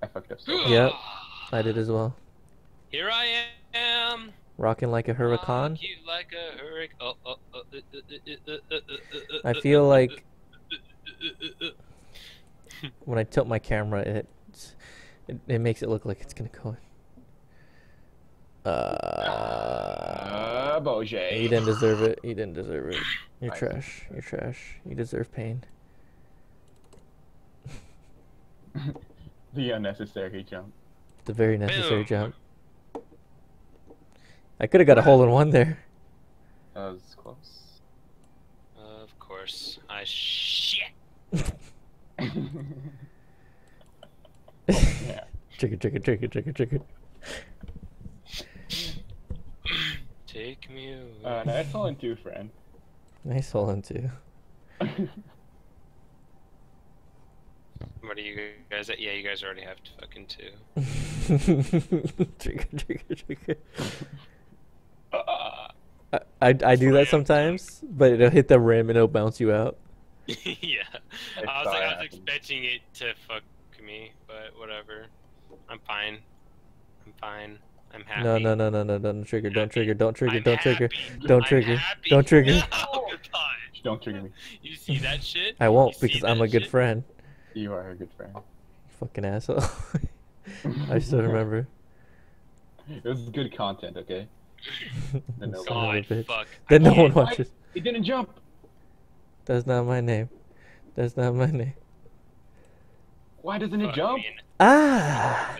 I fucked up so hard. Yep. I did as well. Here I am. Rocking like a hurricane. You like a hurricane. Oh, oh, oh, uh, uh, uh, uh, uh, uh, uh, I uh, feel uh, like uh, uh, uh, uh. when I tilt my camera, it it, it makes it look like it's gonna go. in. Uh, Uh, bogey. you didn't deserve it. You didn't deserve it. You're I- trash. You're trash. You deserve pain. (laughs) the unnecessary jump. The very necessary Boom. jump. I could have got a hole in one there. That was close. Of course. I shit. yeah. (laughs) (laughs) Trigger, trigger, trigger, trigger, trigger. Take me away. Uh, nice one too, friend. Nice hole too. What do you guys? Yeah, you guys already have fucking two. (laughs) trigger, trigger, trigger. Uh, I, I, I do that sometimes, but it'll hit the rim and it'll bounce you out. (laughs) yeah. I I was like, I was expecting it to fuck me, but whatever. I'm fine. I'm fine. I'm happy. No, no, no, no, no, don't trigger, don't trigger, don't trigger, I'm don't trigger. happy. Don't I'm trigger. Don't trigger. (laughs) Oh, Don't trigger me. You see that shit? I won't You because I'm a good shit? friend. You are a good friend. Fucking asshole. (laughs) I still (laughs) remember. It was good content, okay? Then no Son of a God, bitch. fuck. Then no one can't- watches. It didn't jump. That's not my name. That's not my name. Why doesn't it jump? Ah!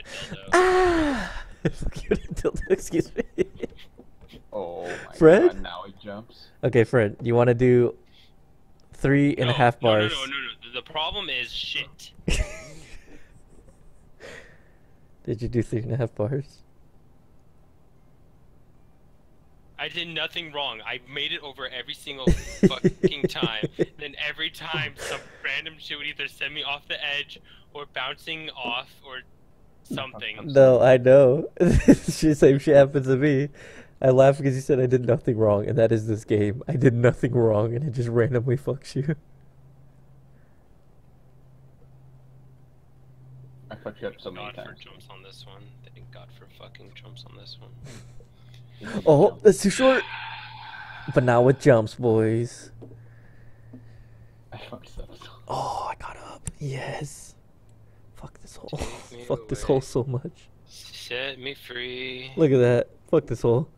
Ah! (laughs) Fuck you, (laughs) dildo, Excuse me. Oh my (laughs) Fred? god, now it jumps. Okay, Fred, you want to do three and a No, half no, bars? No, no, no, no. The problem is shit. Did you do three and a half bars? I did nothing wrong. I made it over every single fucking time. then every time, some random shit would either send me off the edge or bouncing off or something. No, I know. (laughs) she same shit happens to me. I laugh because you said I did nothing wrong, and that is this game. I did nothing wrong, and it just randomly fucks you. I fucked you up so many God for jumps on this one. Thank God for fucking jumps on this one. (laughs) Oh, that's too short. But now with jumps, boys. I fucked up so Oh, I got up. Yes. Fuck this hole. Take (laughs) me Fuck this away. hole so much. Set me free. Look at that. Fuck this hole.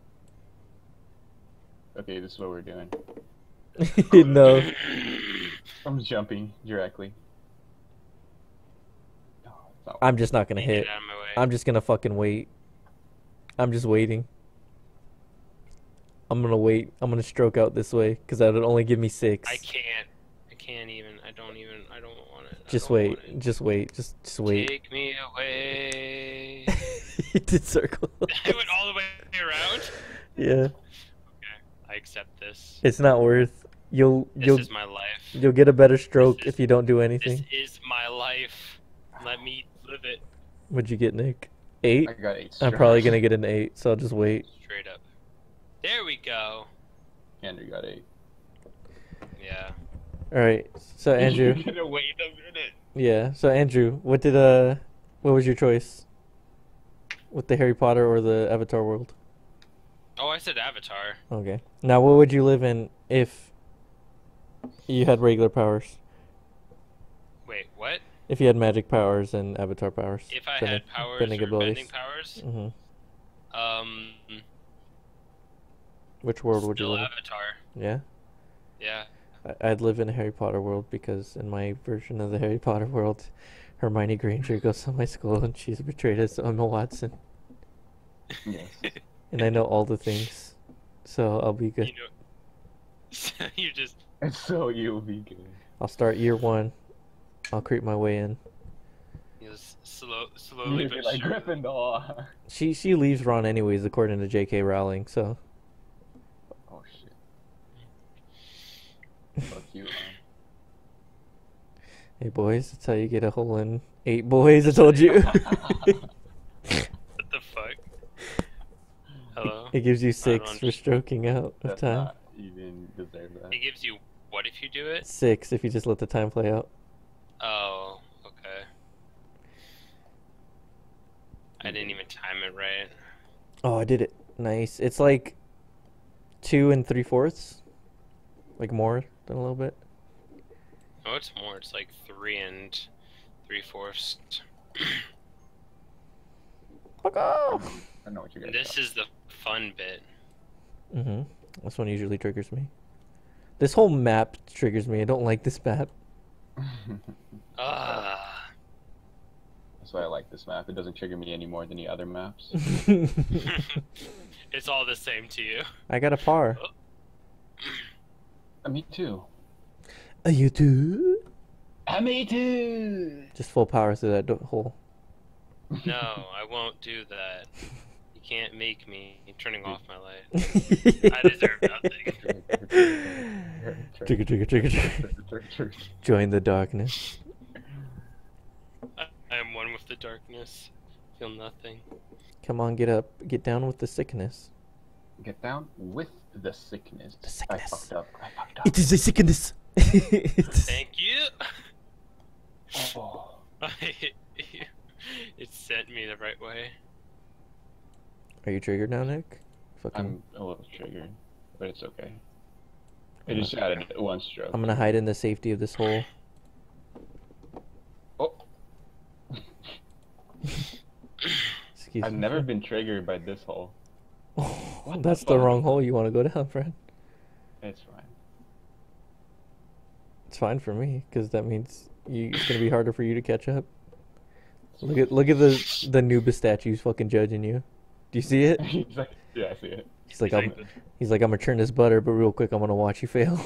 Okay, this is what we're doing. (laughs) no. (laughs) I'm jumping directly. No. I'm just not gonna hit. out of my way. I'm just gonna fucking wait. I'm just waiting. I'm gonna wait. I'm gonna stroke out this way because that would only give me six. I can't. I can't even. I don't even. I don't want it. I Just wait. Just wait. Just just wait. Take me away. (laughs) he did circle. (laughs) I went all the way around. yeah. Okay, I accept this. It's not worth. You'll This you'll is my life. you'll get a better stroke is- if you don't do anything. This is my life. Let me live it What'd you get, Nick? Eight. I got eight. I'm probably gonna get an eight, so I'll just wait. straight up. There we go. Andrew got eight. Yeah. All right. So (laughs) Andrew. Wait a minute. yeah. So Andrew, what did uh, what was your choice? With the Harry Potter or the Avatar world? Oh, I said Avatar. Okay. Now, what would you live in if you had regular powers? Wait, what? If you had magic powers and avatar powers? If I had powers bending or abilities. bending powers, hmm um, Which world would you live Avatar. in? Yeah? Yeah. I- I'd live in a Harry Potter world because in my version of the Harry Potter world, Hermione Granger goes to my school and she's betrayed as Emma Watson. Yes. And I know all the things. So I'll be good. You know, (laughs) you just And (laughs) so you'll be good. I'll start year one. I'll creep my way in. just slow, slowly but like surely. Gryffindor. She she leaves Ron anyways, according to J.K. Rowling. So Oh shit. Fuck you, man. hey boys, that's how you get a hole in eight boys. I told you. (laughs) What the fuck? Hello. it gives you six for stroking out of That's time. not, you didn't deserve that. It gives you what if you do it? Six if you just let the time play out. Oh, okay. I didn't even time it right. Oh, I did it. Nice. It's like two and three fourths, like more than a little bit. Oh, it's more. It's like three and three fourths. (clears throat) Fuck off. I know what you guys This is the fun bit. Mm-hmm. This one usually triggers me. This whole map triggers me. I don't like this map. (laughs) Ah. That's why I like this map. It doesn't trigger me any more than the other maps. (laughs) (laughs) it's all the same to you. I got a par. (clears throat) Uh, me too. Uh, you too? Me too. Just full power through that hole. (laughs) No, I won't do that. You can't make me turning off my light. (laughs) I deserve nothing. Trigger, trigger, trigger, trigger. Join the darkness. I, I am one with the darkness. Feel nothing. Come on, get up. Get down with the sickness. Get down with the sickness. The sickness. I fucked up. I fucked up. It is a sickness. (laughs) Thank you. Oh. (laughs) it sent me the right way. Are you triggered now, Nick? Fucking. I'm a little triggered, but it's okay. I just added one stroke. I'm gonna hide in the safety of this hole. Oh, Excuse I've me. never been triggered by this hole. Oh, (laughs) the that's the fuck? wrong hole you want to go down, friend. It's fine. It's fine for me because that means you, it's gonna be (laughs) harder for you to catch up. Look at look at the the Anubis statues fucking judging you. Do you see it? (laughs) He's like, yeah, I see it. He's like, I'm, he's like, I'm gonna churn this butter, but real quick, I'm gonna watch you fail.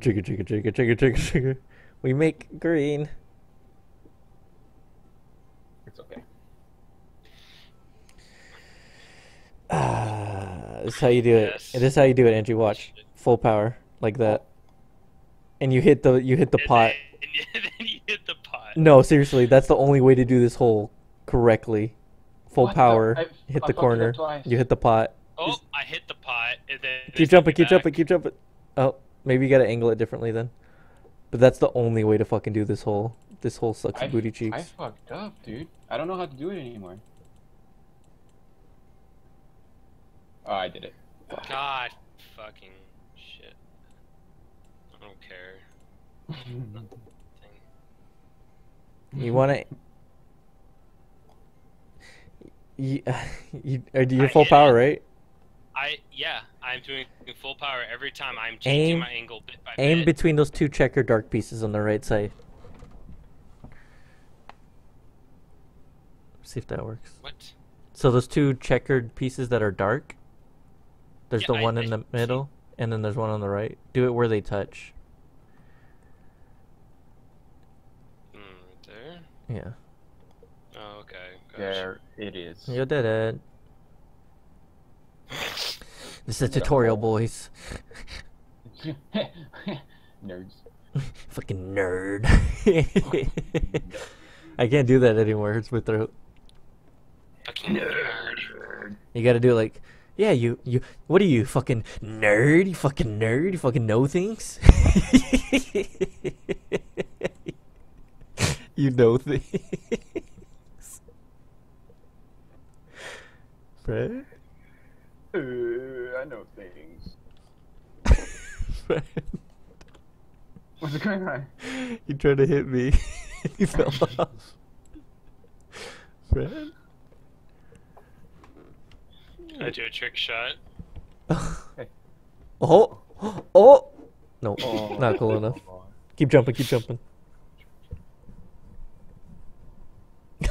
Trigger, trigger, trigger, trigger, trigger, trigger. We make green. it's okay. Ah, this is how you do it. Yes. This is how you do it, Andrew. Watch, full power like that, and you hit the you hit the And pot. Then, (laughs) and then you hit the pot. No, seriously, that's the only way to do this hole correctly. Full What the- power. I- hit I the fucked it up corner. You hit the pot. Oh, I hit the pot, and then Keep jumping, me keep jumping, keep jumping. Oh, maybe you gotta angle it differently then. But that's the only way to fucking do this hole. This hole sucks I, booty cheeks. I cheeks. fucked up, dude. I don't know how to do it anymore. Oh, I did it. God, fucking shit. I don't care. (laughs) You wanna? (laughs) You, uh, you, uh, are you full power, it. right? I yeah, I'm doing full power every time. I'm changing Aim- my angle bit by Aim bit. between those two checker dark pieces on the right side. See if that works. What? So those two checkered pieces that are dark. There's Yeah, the I- one I in the see. middle, and then there's one on the right. Do it where they touch. Mm, right there. Yeah. Oh, okay. Gosh. there it is. You did it. (laughs) This is a tutorial, boys. (laughs) (laughs) Nerds. Fucking nerd. I can't do that anymore. It hurts my throat. Fucking nerd. You gotta do it like, yeah, you, you, what are you, fucking nerd? You fucking nerd? You fucking know things? (laughs) you know things. Fred? Uh, I know things. (laughs) Fred? What's going on? You tried to hit me. (laughs) you fell off. Fred? Can I do a trick shot? (laughs) Oh! (gasps) Oh! No, Oh. not cool enough. Keep jumping, keep jumping. (laughs)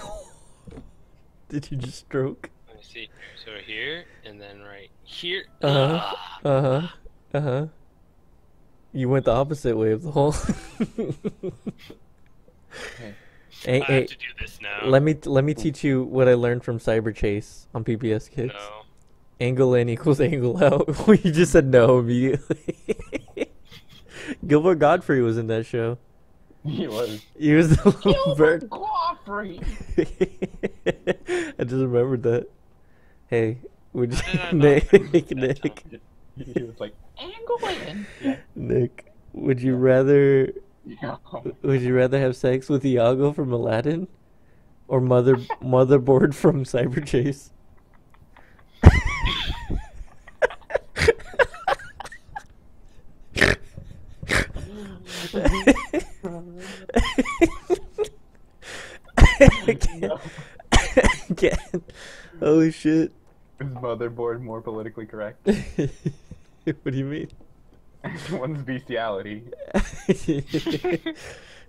Did you just stroke? Let me see. So here, and then right here. Uh-huh. Ah, Uh huh. Uh huh. You went the opposite way of the hole. Okay. (laughs) hey, I hey, have to do this now. let me let me teach you what I learned from Cyberchase on PBS Kids. No. Angle in equals angle out. (laughs) you just said no immediately. (laughs) Gilbert Godfrey was in that show. He was. He was the little (laughs) bird. Godfrey. I just remembered that. Hey, would you, How did I not Nick, Nick, He was like, angle in. Yeah. Nick, would you rather yeah. would you rather have sex with Iago from Aladdin, or mother motherboard from Cyberchase? (laughs) I can't. Holy shit. Is motherboard more politically correct? (laughs) what do you mean? (laughs) One's bestiality.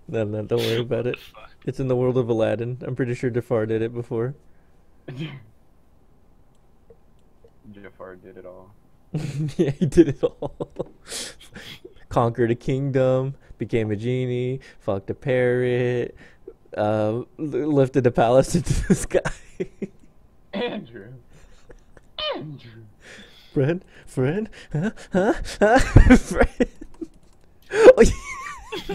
no, no, don't worry about it. It's in the world of Aladdin. I'm pretty sure Jafar did it before. Jafar did it all. yeah, he did it all. Conquered a kingdom, became a genie, fucked a parrot, uh, lifted a palace (laughs) into the sky. Andrew. Andrew. friend, friend, huh, huh, huh? (laughs) friend. Oh, (laughs)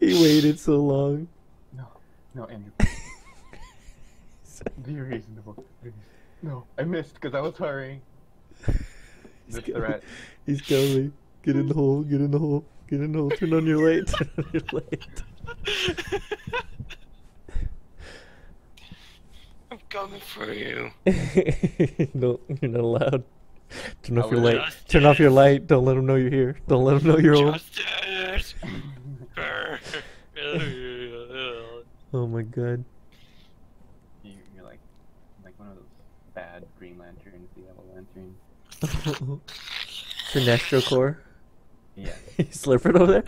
he waited so long. No, no, Andrew. Be reasonable. No, I missed because I was hurrying. He's coming. threat. He's coming. Get in the hole. Get in the hole. Get in the hole. Turn on your light. (laughs) Turn on your light. I'm coming for you. (laughs) no, you're not allowed. Turn I off your was light. Turn off your light. Don't let them know you're here. Don't let them know you're home. Justice. (laughs) Oh my god. You, you're like, like one of those bad Green Lanterns, the Yellow Lantern. Sinestro Corps. Yeah. (laughs) You slurp it over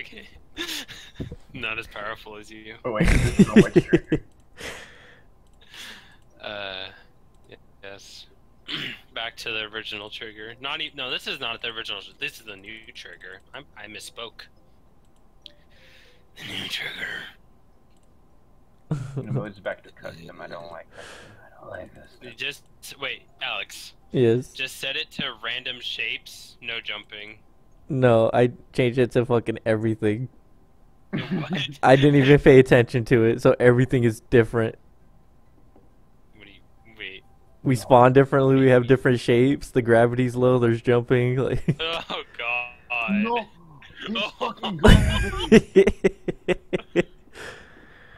okay. (laughs) Not as powerful as you. Oh wait, this is so much trigger. Uh, yes. (clears throat) Back to the original trigger. Not even. No, this is not the original. This is the new trigger. I'm, I misspoke. The new trigger. You know, it's back to custom. I don't like custom. I don't like this. You just wait, Alex. yes. Just set it to random shapes. No jumping. No, I changed it to fucking everything. (laughs) What? I didn't even pay attention to it, so everything is different. What do you wait? We spawn differently. We have different shapes. The gravity's low. There's jumping. (laughs) Like. (laughs) Oh God. No, he's Oh. fucking.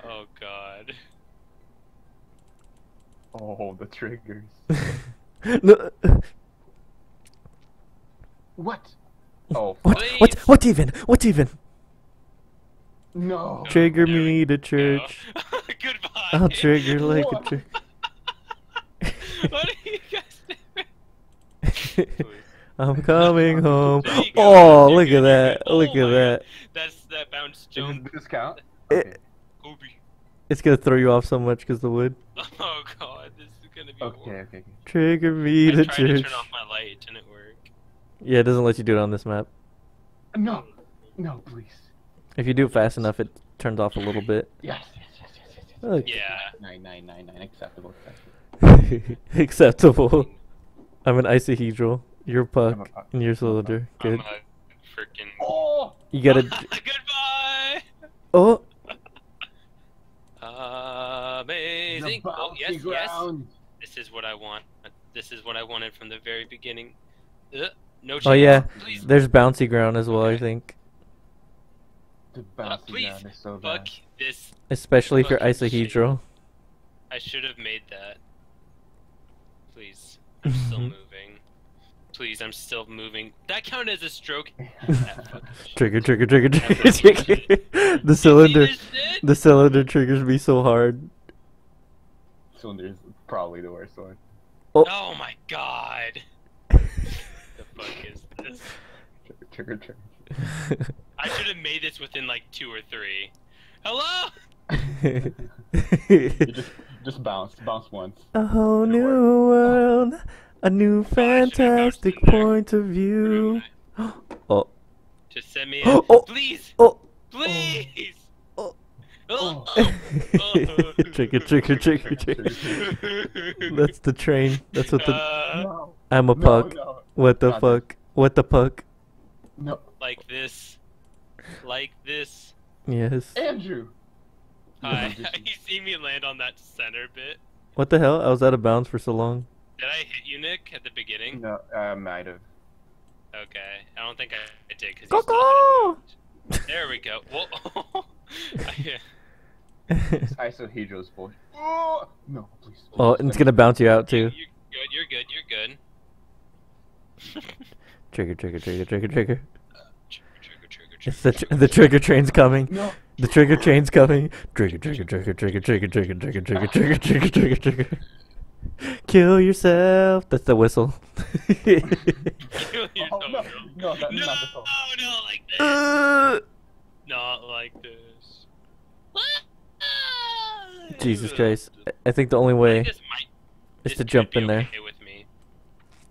Oh God. Oh, the triggers. (laughs) no. What? Oh, What? fuck. What? What even? What even? no. Trigger there we me to go. church. (laughs) Goodbye. I'll trigger like a What? trick. (laughs) what are you guys doing? I'm coming home. There you go. Oh, look at that. Oh Look at that. That's that bounce Does jump. this count? It- Kobe. It's gonna throw you off so much because the wood. (laughs) Oh God, this is gonna be Okay, horrible. okay, okay. Trigger me I to tried to church. turn off my light, it didn't work. Yeah, it doesn't let you do it on this map. No, no, please. If you do it fast enough, it turns off a little bit. Yes, yes, yes, yes, yes. yes. Look. Yeah. Nine, nine, nine, nine. Acceptable, acceptable. (laughs) Acceptable. I'm an isohedral. You're a I'm a puck, puck. and you're a cylinder. I'm Good. a freaking. Oh! You gotta. (laughs) Goodbye. Oh, Amazing. The Oh yes, bouncy yes. This is what I want. This is what I wanted from the very beginning. Uh, no. oh yeah. Please. There's bouncy ground as well. I think, The Uh, please. ground is so Fuck bad. this. especially if you're Fucking shit. isohedral. I should have made that. Please. I'm (laughs) still moving. Please, I'm still moving. That counted as a stroke. (laughs) That fucking shit. Trigger, trigger, trigger, trigger, trigger. (laughs) The cylinder, the cylinder triggers me so hard. Cylinder is probably the worst one. Oh my god. the fuck is this? Trigger, trigger, trigger. I should have made this within like two or three. Hello? (laughs) Just, just bounce, bounce once. a whole It'll new world, a new Oh, I should've bounced fantastic in there. point of view. (gasps) Oh, Just send me (gasps) Oh, in. oh. Please! oh, Please! Oh. (laughs) Oh. trigger, trigger, trigger, trigger. That's the train. That's what the. Uh, no, I'm a no, puck. no, What the Not fuck? What the puck? no. like this. Like this. Yes. Andrew! Hi. (laughs) You see me land on that center bit? What the hell? I was out of bounds for so long. Did I hit you, Nick, at the beginning? No, I might have. Okay. I don't think I, I did because you Coco! still. There we go. Whoa. (laughs) I- It's isohedral's bullshit. Oh! No, please. oh, and it's gonna bounce you out you, too. you're good. You're good. You're good. Trigger, trigger, trigger, trigger, trigger. Trigger, trigger, trigger, It's the trigger, tr- the trigger train's coming. No. The trigger train's coming. Trigger, trigger, trigger, trigger, trigger, trigger, trigger, trigger, trigger, trigger, trigger, trigger. Kill yourself. That's the whistle. You're- Oh, no, no, that's no, not the song. not like this. Uh, Not like this. Jesus Christ. I- I think the only way think this might- is to jump in there. okay with me.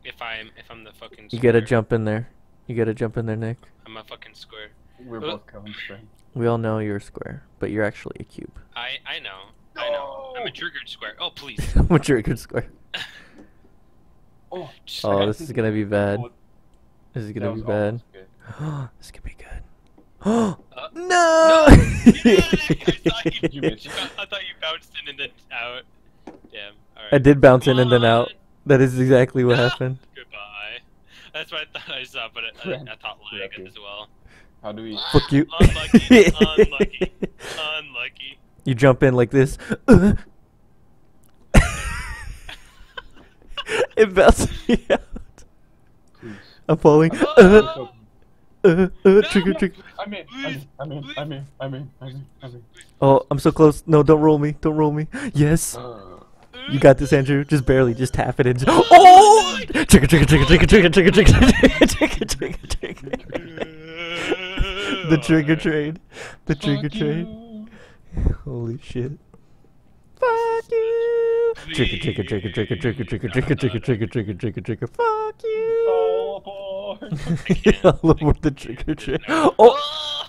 if I'm if I'm the fucking. You gotta jump in there. You gotta jump in there, Nick. I'm a fucking square. We're Uh. both going straight. We all know you're a square, but you're actually a cube. I I know. I know. I'm a No. triggered square. Oh please. What's your good square? (laughs) Oh, Oh, this is gonna be bad. This is gonna be bad. (gasps) this could be good. Oh Uh, no! (laughs) I thought you, You. I thought you bounced in and then out. Damn. Alright. I did bounce in Come and then out. That is exactly what No. happened. Goodbye. That's what I thought I saw, but I, I, I thought lag Correct. as well. How do we? Fuck you. Unlucky. unlucky. (laughs) Unlucky. You jump in like this. (laughs) it bounces me out. Please. I'm falling. Oh, Uh, uh, trigger, trigger. I'm in. I'm in. I'm in. I'm in. I'm in. I'm in. Oh, I'm so close. No, don't roll me. Don't roll me. Yes. Uh, You got this, Andrew. Just barely. Just tap it in. Oh! Trigger, trigger, trigger, trigger, trigger, trigger, trigger, trigger, trigger, trigger, trigger. The trigger train. The trigger fuck train. Holy shit. Fuck you. Trigger, trigger, trigger, trigger, trigger, trigger, trigger, trigger, trigger, trigger, trigger, trigger. Fuck you. All aboard. All aboard the trigger train. Oh,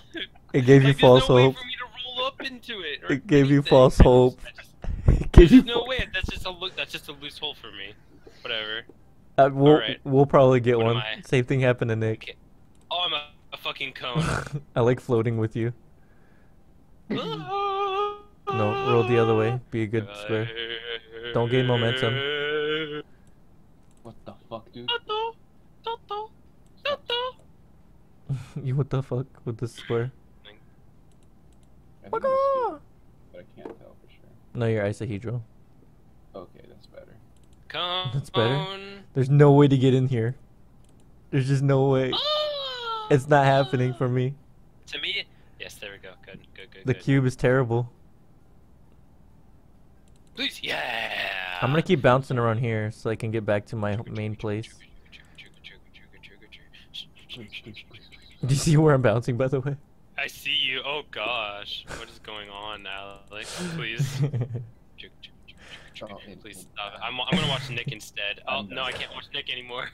it gave you Like, there's false no way hope. for me to roll up into it. It gave you false hope. It gave you There's no way. That's just a look. That's just a loose hole for me. Whatever. Uh, we'll Alright. we'll probably get What one. Same thing happened to Nick. Okay. Oh, I'm a, a fucking cone. I like floating with you. No, roll the other way. Be a good square. Don't gain momentum. What the fuck, dude? Toto, Toto, Toto. (laughs) you what the fuck with the square? I think it's but I can't tell for sure. No, you're isohedral. Okay, that's better. Come That's better. on. There's no way to get in here. There's just no way. Ah! It's not happening for me. To me, yes. There we go. Good, good, good. The good. cube is terrible. Please, yeah. I'm gonna keep bouncing around here so I can get back to my main place. (laughs) Do you see where I'm bouncing, by the way? I see you. Oh gosh, what is going on, Alex? Please, (laughs) please stop. I'm, I'm gonna watch Nick instead. (laughs) Oh no, I can't watch Nick anymore.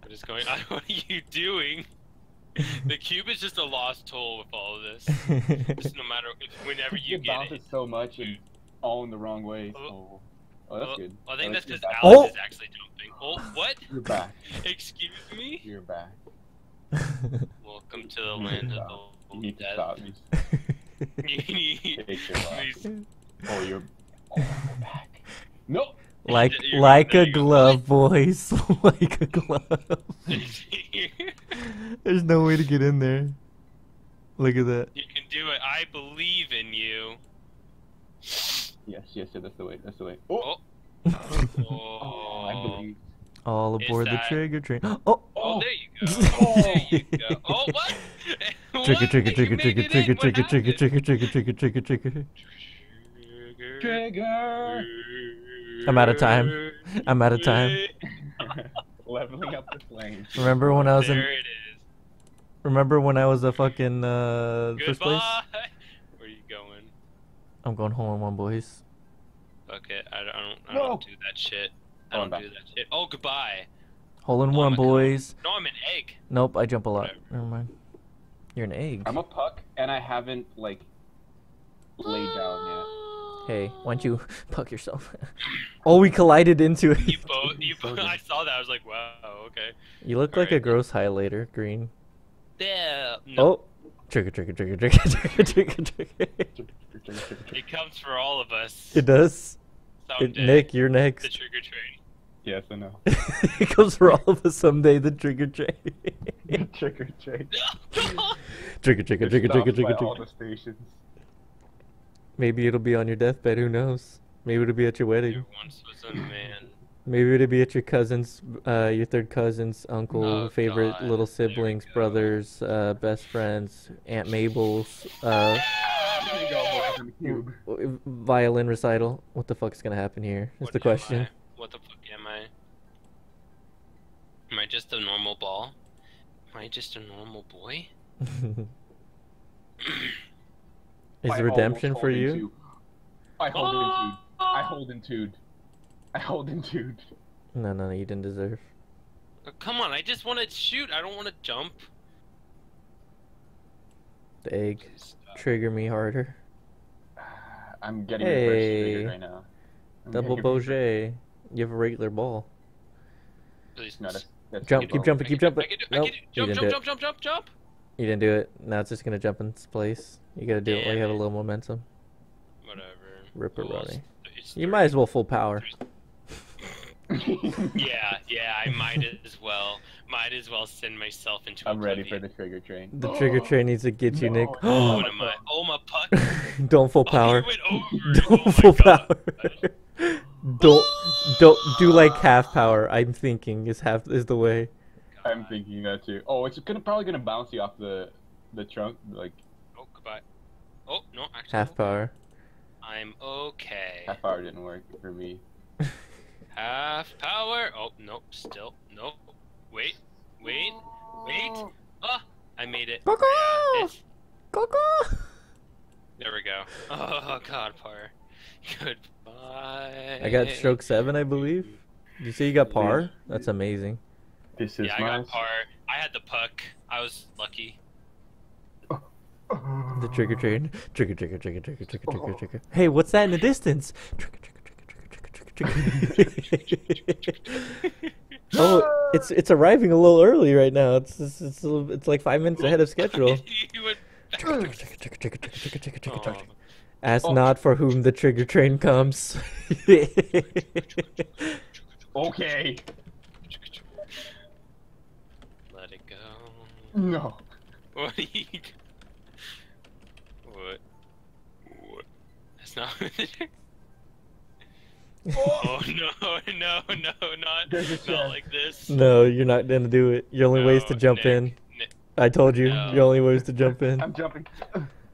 what is going on? What are you doing? (laughs) The cube is just a lost tool with all of this. Just no matter if, whenever you (laughs) it get it. so much and all in the wrong way. Oh. Oh, oh that's Oh, good. I think that's because. Alex Oh! is actually jumping. Oh, what? You're back. (laughs) Excuse me? You're back. Welcome to the land of the You need to dead. You Take your. Oh, you're. Oh, you're back. No. Like You're- like there a glove, boys. (laughs) like a glove. (laughs) There's no way to get in there. Look at that. You can do it. I believe in you. Yes, yes, yes. That's the way. That's the way. Oh. Oh. Oh, (laughs) I believe. All Is aboard the trigger train. Oh, (gasps) Oh, Oh. there you go. Oh, there you go. Oh, what? trigger, What? trigger, trigger, trigger, trigger, trigger, trigger, trigger, trigger, trigger, trigger, trigger. Trigger. Trigger. I'm out of time. I'm out of time. (laughs) Leveling up the flames. Remember when I was in? There it is. Remember when I was a fucking uh first place? Goodbye. (laughs) Where are you going? I'm going home in one, boys. Fuck it. I don't. I don't, I No. don't do that shit. I Oh, don't do that shit. Oh, goodbye. Hole in Oh, one, I'm a cone. boys. No, I'm an egg. Nope, I jump a lot. Whatever. Never mind. You're an egg. I'm a puck, and I haven't like laid down yet. Hey, why don't you (laughs) puck yourself? (laughs) oh, we collided into it. You both. (laughs) You both. I saw that. I was like, wow. Okay. You look like a gross highlighter, green. Yeah. No. Oh, trigger, trigger, trigger, trigger, trigger, trigger, trigger. It comes for all of us. It does. It, someday. Nick, you're The next. trigger train. Yes, I know. it comes for all of us someday. The trigger train. Trigger train. trigger, trigger, It trigger, stops trigger, by trigger, all trigger. the stations. Maybe it'll be on your deathbed. Who knows? Maybe it'll be at your wedding. You once was a man. Maybe it'll be at your cousin's, uh, your third cousin's, uncle, Oh, favorite God. little siblings, brothers, uh, best friends, Aunt Mabel's, uh, There you go, boys cube. violin recital. What the fuck's gonna happen here? Is What the question. I? What the fuck am I? Am I just a normal ball? Am I just a normal boy? (laughs) (clears throat) Is I redemption for you? into- I hold in tude. Ah! I hold in tude. I hold him, dude. No, no, no, you didn't deserve. Oh, come on, I just want to shoot. I don't want to jump. The egg. Please stop. Uh, trigger me harder. (sighs) I'm getting the first Hey. right now. I'm Double getting- bogey. You have a regular ball. Please. No, that's, that's Jump, keep low. jumping, keep can do- jumping. I can do, I Nope, can do, you jump, didn't jump, do it. jump, jump, jump, jump. You didn't do it. Now it's just gonna jump in its place. You gotta do it while you have a little momentum. Whatever. Ripper Well, Ronnie. You might as well full power. Yeah, yeah, I might as well. Might as well send myself into. I'm ready for the trigger train. The trigger oh. train needs to get you, Nick. No, (gasps) Oh, no. what am I? Oh, my puck. (laughs) don't full Oh, power. he went over. (laughs) Oh don't Oh full power. (laughs) don't don't do like half power. I'm thinking is half is the way. I'm thinking that too. Oh, it's gonna probably gonna bounce you off the the trunk. Like Oh, goodbye. Oh no, actually. Half power. I'm okay. half power didn't work for me. Half power. Oh no, still no. Wait, wait, wait. (gasps) Ah, I made it. Coco! Yeah, Coco. there we go. Oh God, par. Goodbye. I got stroke seven, I believe. You say you got par? That's amazing. This is Yeah, I got par. I had the puck. I was lucky. The trigger train. Trigger, trigger, trigger, trigger, trigger, trigger, trigger. Hey, what's that in the distance? Trigger, trigger, trigger, trigger, trigger, trigger, trigger. oh, it's it's arriving a little early right now. It's it's it's, a little- it's like five minutes ahead of schedule. you went back. Trigger, trigger, trigger, trigger, trigger, trigger, trigger, trigger, Oh. Ask Oh. not for whom the trigger train comes. Okay. Let it go. No. What? are you- what? What? (laughs) That's not. oh no! (laughs) No! No! Not not like this. no, you're not gonna do it. Your only way is to jump Nick, in. Nick. I told you. No. Your only way is to jump in. I'm jumping.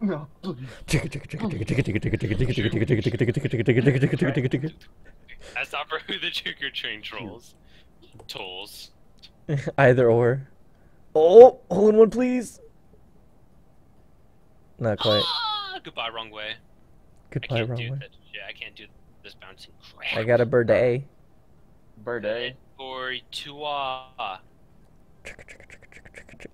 No, please. That's not for who the trigger train trolls. Tolls. (laughs) Either or. Oh, hole in one, please. Not quite. Ah, goodbye, wrong way. I Goodbye, can't wrong do way. that shit. I can't do this bouncing crap. I got a birdie. Birthday. For Tua.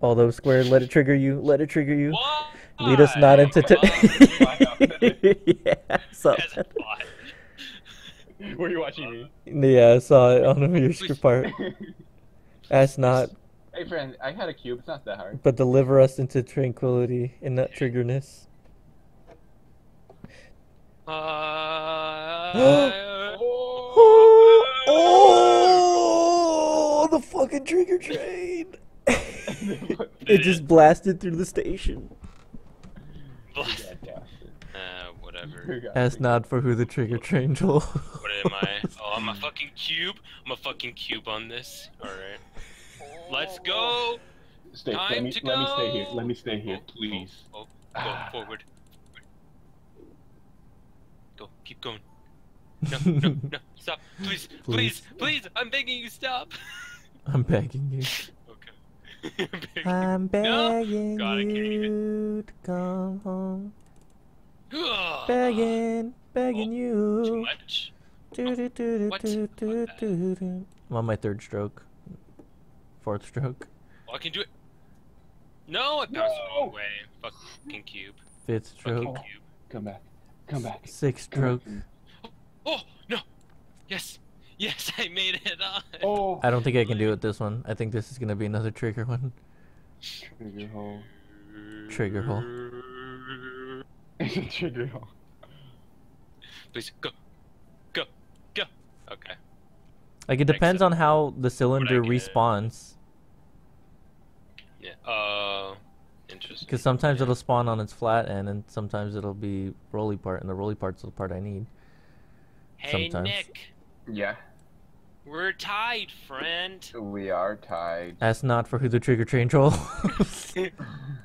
All those squares. let it trigger you. Let it trigger you. Why? Lead us not into. T- (laughs) yeah, I saw As a that. bot. (laughs) Were you watching me? Yeah, I saw it on your script part. (laughs) That's not, hey friend, I had a cube. It's not that hard. but deliver us into tranquility and not triggerness. Uh, Oh, oh, the fucking trigger train! (laughs) it just blasted through the station. Blast- (laughs) Uh, whatever. Ask not for who the trigger train troll. What am I? Oh, I'm a fucking cube. I'm a fucking cube on this. All right. Let's go. Stay. Time Let me, to let me stay here. Let me stay here, Oh, please. Oh, oh, go forward. Go. Keep going. No, no, no. Stop. Please, (laughs) please, please. I'm begging you, stop. (laughs) I'm begging you. Okay. (laughs) I'm begging I'm No. God, you to come home. (sighs) Begging, begging oh, Too you. much. Do, oh, do, do, do, What? do, do, do, do. I'm on my third stroke. Fourth stroke. Oh, I can do it. No, I bounced the wrong way. Fucking cube. Fifth Fucking stroke. cube. Come back. Come back. Sixth Come back stroke. Oh no! Yes, yes, (laughs) I made it on. Oh. I don't think I can do it this one. I think this is gonna be another trigger one. Trigger hole. Trigger hole. It's (laughs) a trigger hole. Please go, go, go. Okay. Like it depends on how the cylinder get. respawns. Yeah. Uh, interesting. Because sometimes Yeah. it'll spawn on its flat end, and sometimes it'll be roly part, and the roly part's the part I need. Hey sometimes. Nick, Yeah, we're tied, friend. we are tied. That's not for who the trigger train troll. (laughs) (laughs)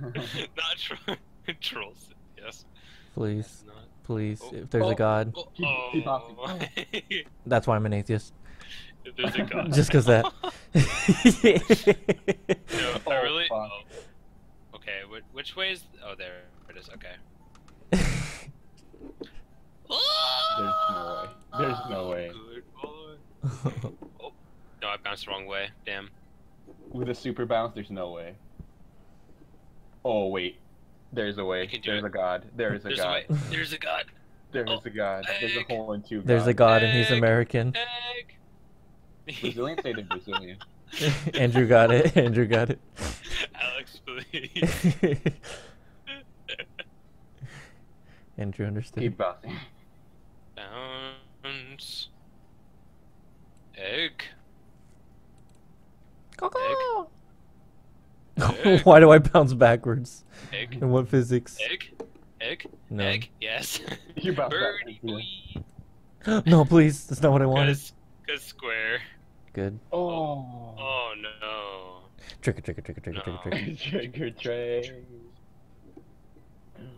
Not tro- trolls. Yes. please, Not. please. Oh. If there's Oh. a god, Oh, Keep- keep oh. (laughs) that's why I'm an atheist. if there's a god. Just 'cause that. no, I Oh, really. fuck. Oh. Oh. Okay. Which, which way is? Oh, there it is. Okay. (laughs) There's no way. There's no oh, way. Good boy. (laughs) Oh, bounced the wrong way. Damn. With a super bounce, there's no way. Oh wait, there's a way. You can do There's it. a god. There is a There's a god. way. There's a god. (laughs) There is Oh, a god. There's a egg. hole in two. There's a gods. god and he's Egg. American. Egg. Brazilian say they're Brazilian. (laughs) Andrew got it. (laughs) Andrew got it. Alex, please. (laughs) Andrew understood. Keep bouncing. Bounce. Egg. Egg. Why do I bounce backwards? Egg. In what physics? Egg. Egg. No. Egg. Yes. You bounced Birdie backwards, (gasps) boy. no, please. That's not what I wanted. Cause, cause square. Good. Oh. Oh no. Trigger, trigger, trigger, trigger, No. trigger, trigger. Trigger train.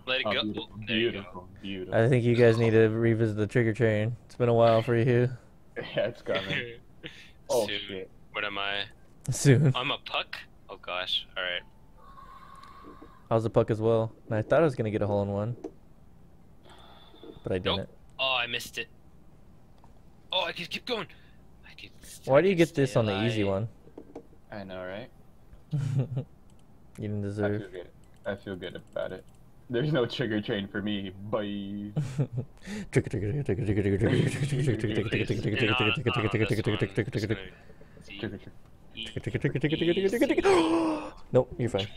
Let it Oh, go. beautiful, Oh, there you go. beautiful, beautiful. I think you guys need to revisit the trigger train. It's been a while for you. (laughs) Yeah, it's coming. (laughs) Oh Soon. shit. What am I? Soon. I'm a puck. Oh gosh. All right. I was a puck as well. And I thought I was gonna get a hole in one. But I didn't. Oh, I missed it. Oh, I can keep going. I can. st- Why do you get this on the easy alive. one? I know, right? you didn't deserve. I deserve. feel good. I feel good about it. There's no trigger train for me. Bye. Trigger, trigger, trigger, trigger, trigger, trigger, trigger, trigger, trigger, trigger, trigger, trigger, trigger, And trigger, on- trigger, on trigger, this trigger, one, trigger, trigger, just trigger, gonna see- Trigger train. E- trigger, trigger, trigger, trigger, trigger, trigger, trigger. Nope, you're fine.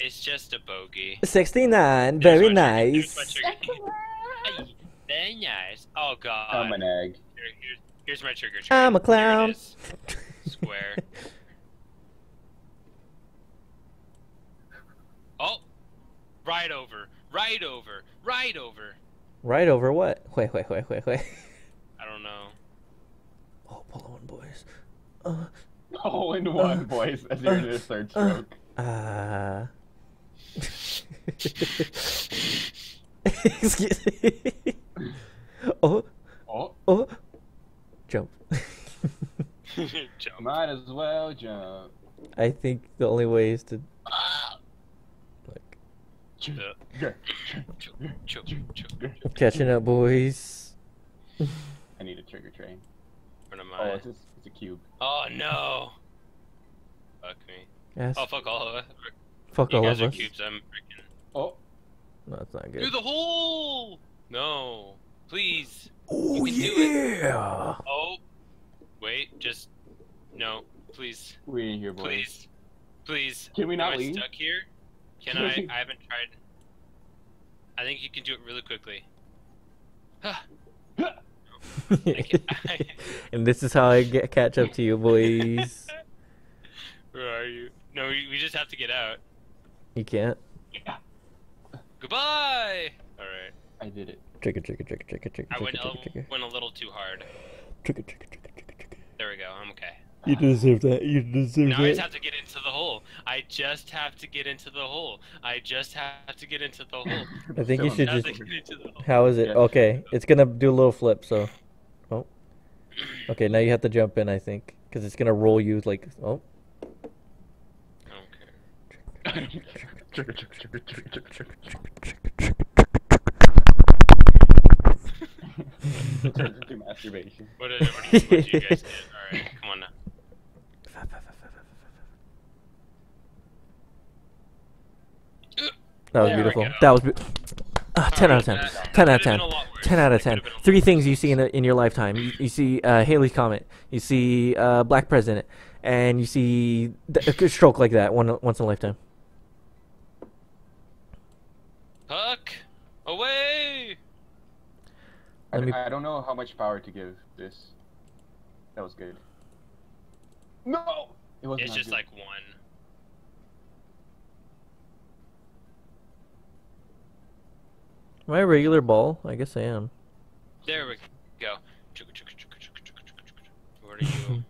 It's just a bogey. 69, Here's very my trigger- here's nice. my trigger. Ay, Very nice. Oh god. I'm an egg. Here- here's, here's my trigger. I'm a train. Here it clown. Square. (laughs) Oh, right over, right over, right over. Right over what? Wait, wait, wait, wait, wait. I don't know. Oh, pull on, boys. (laughs) Uh, All in one, boys, as you're in a third uh, stroke. uh. (laughs) Excuse me. Oh, Oh, oh. Jump. (laughs) Jump. might as well jump. I think the only way is to ah. like Yeah. Catching up, boys. I need a trigger train. What am Oh, it's a, it's a cube. Oh no. Fuck me. Yes. Oh fuck all of us. Fuck You all guys of are us. cubes. I'm freaking. Oh, No, it's not good. Through the hole. No. Please. Oh can do it. yeah. Oh. Wait. Just. No. Please. we in here, boys. Please. Please. Can we not Am I leave? stuck here? Can (laughs) I? I haven't tried. I think you can do it really quickly. (laughs) and this is how I get catch up to you, boys. (laughs) Where are you? No, we, we just have to get out. You can't. Goodbye. All right. I did it. Trigger, trigger, trigger, trigger, trigger, I went trigger, a, trigger, trigger, went a little too hard. trigger, trigger, trigger, trigger, trigger. There we go. I'm okay. You deserve that. You deserve Now I just have to get into the hole. I just have to get into the hole. I just have to get into the hole. I think you should in Have just- to get into the hole. How is it? Yeah. Okay, it's gonna do a little flip. So, oh, okay. Now you have to jump in. I think because it's gonna roll you like oh. Okay. Turns into masturbation. What did, what, did, what did you guys do? All right, come on now. That was There beautiful. That was be- ah, 10 out of 10. That- 10 out of 10. could've been a lot worse. 10 out of 10. could've been a lot Three things you see in, a, in your lifetime. You, you see uh, Halley's Comet. You see uh, Black President. And you see a stroke like that one once in a lifetime. Puck, away! I, Let me- I don't know how much power to give this. That was good. No! It was It's just good. like one. Am I a regular ball? I guess I am. There we go. Chugga, chugga, chugga, chugga, chugga, chugga, chugga. What are you?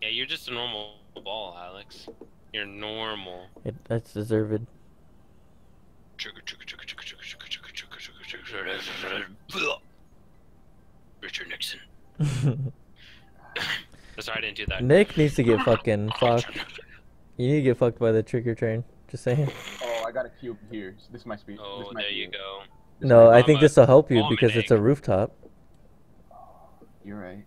yeah, you're just a normal ball, Alex. You're normal. It, that's deserved. Richard Nixon. (laughs) Sorry, I didn't do that. Nick needs to get (laughs) fucking fucked. You need to get fucked by the trigger train. Just saying. Oh, I got a cube here. So this must be. Oh, this might there be you it. go. This No, I think this will help you because and it's a rooftop. Oh, you're right.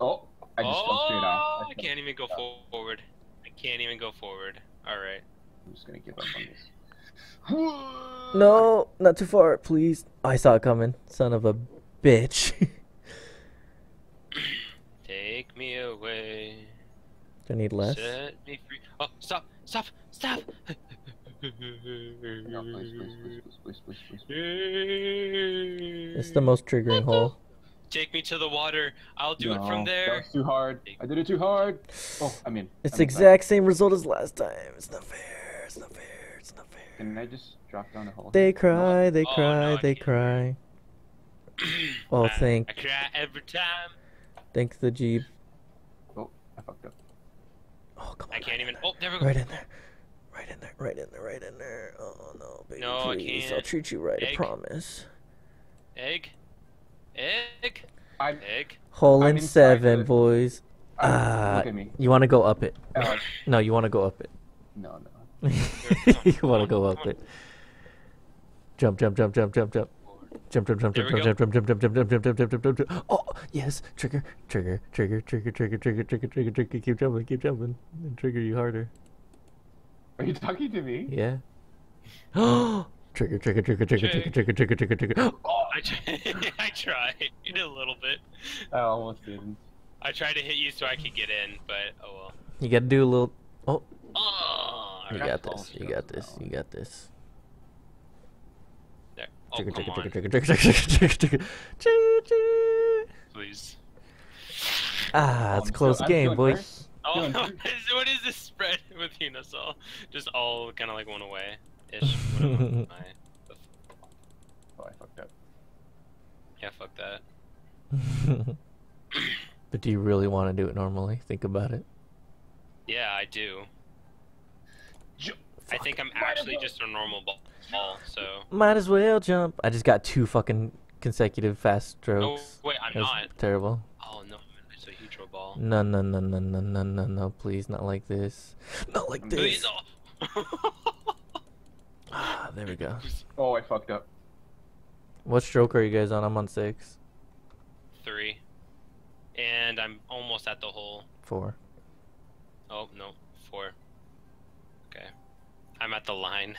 Oh, I just fell straight off. I, oh, I can't even go forward. I can't even go forward. All right. I'm just gonna give up on this. No, not too far, please. I saw it coming. Son of a bitch. (laughs) Take me away. Do I need less? Set me free. Oh, stop! Stop! Stop! No, please, please, please, please, please, please, please. It's the most triggering hole. Take me to the water. I'll do it No, from That there. was too hard. I did it too hard. Oh, I mean. It's the exact same result as last time. It's not fair. It's not fair. It's not fair. Can I just drop down the hole? They cry, they Oh, cry, no, they can't. cry. (clears throat) Oh, I- thank, I cry every time. thank the Jeep. Oh, I fucked up. Oh, come on. I can't right even. In Oh, there we go. Right in there. Right in there. Right in there. Right in there. Oh no, baby, No, I please. I'll can't. treat you right. I promise. Egg. Egg. I'm. Egg. Hole I'm in seven, boys. I'm Ah, look at me. You want to go up it? Uh, (laughs) No, you want to go up it. no, no. (laughs) you want to go up it. Jump, jump, jump, jump, jump, jump. Jump, jump, jump, There jump, we jump, jump, jump, jump, jump, jump, jump, jump, jump, jump, jump, jump. Oh, yes. Trigger, trigger, trigger, trigger, trigger, trigger, trigger, trigger, trigger. Keep jumping, keep jumping. And trigger you harder. Are you talking to me? Yeah. trigger, trigger, trigger, trigger, trigger, trigger, trigger, trigger, trigger. I tried. I tried a little bit. I almost didn't. I tried to hit you so I could get in, but oh well. You gotta do a little. Oh, Oh, you got got the this. balls You to got go this. now. You got this. There. Trigger, come trigger, on, trigger, trigger, trigger, trigger, trigger, trigger. Choo, choo. please. Ah, it's a I'm close still- game, still boy. Oh, (laughs) Doing what good. is, what is this spread (laughs) with Unisol? Just all kind of like one (laughs) away ish. What am I? Oh, I fucked up. Yeah, fuck that. but do you really want to do it normally? Think about it. Yeah, I do. I think I'm actually just a normal ball, ball so. Might as well jump. I just got two fucking consecutive fast Oh, strokes. wait, I'm That was not. terrible. Oh, no, it's a huge ball. No, no, no, no, no, no, no, no. Please, not like this. Not like Please, this. oh. (laughs) Ah, there we go. Oh, I fucked up. What stroke are you guys on? I'm on six, Three. And I'm almost at the hole. four. Oh, no, four. Okay. I'm at the line.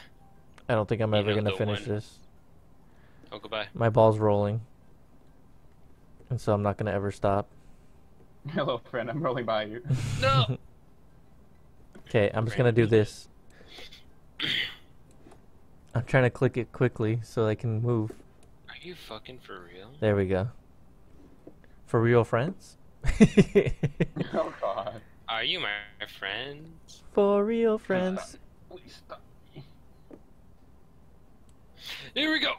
I don't think I'm You ever gonna finish one. this. Oh, goodbye. My ball's rolling, and so I'm not gonna ever stop. (laughs) Hello, friend. I'm rolling by you. (laughs) No! (laughs) Okay, I'm just gonna do this. (coughs) I'm trying to click it quickly so I can move. Are you fucking for real? There we go. For real friends? oh God. Are you my friends? For real friends. Please stop. Here we go!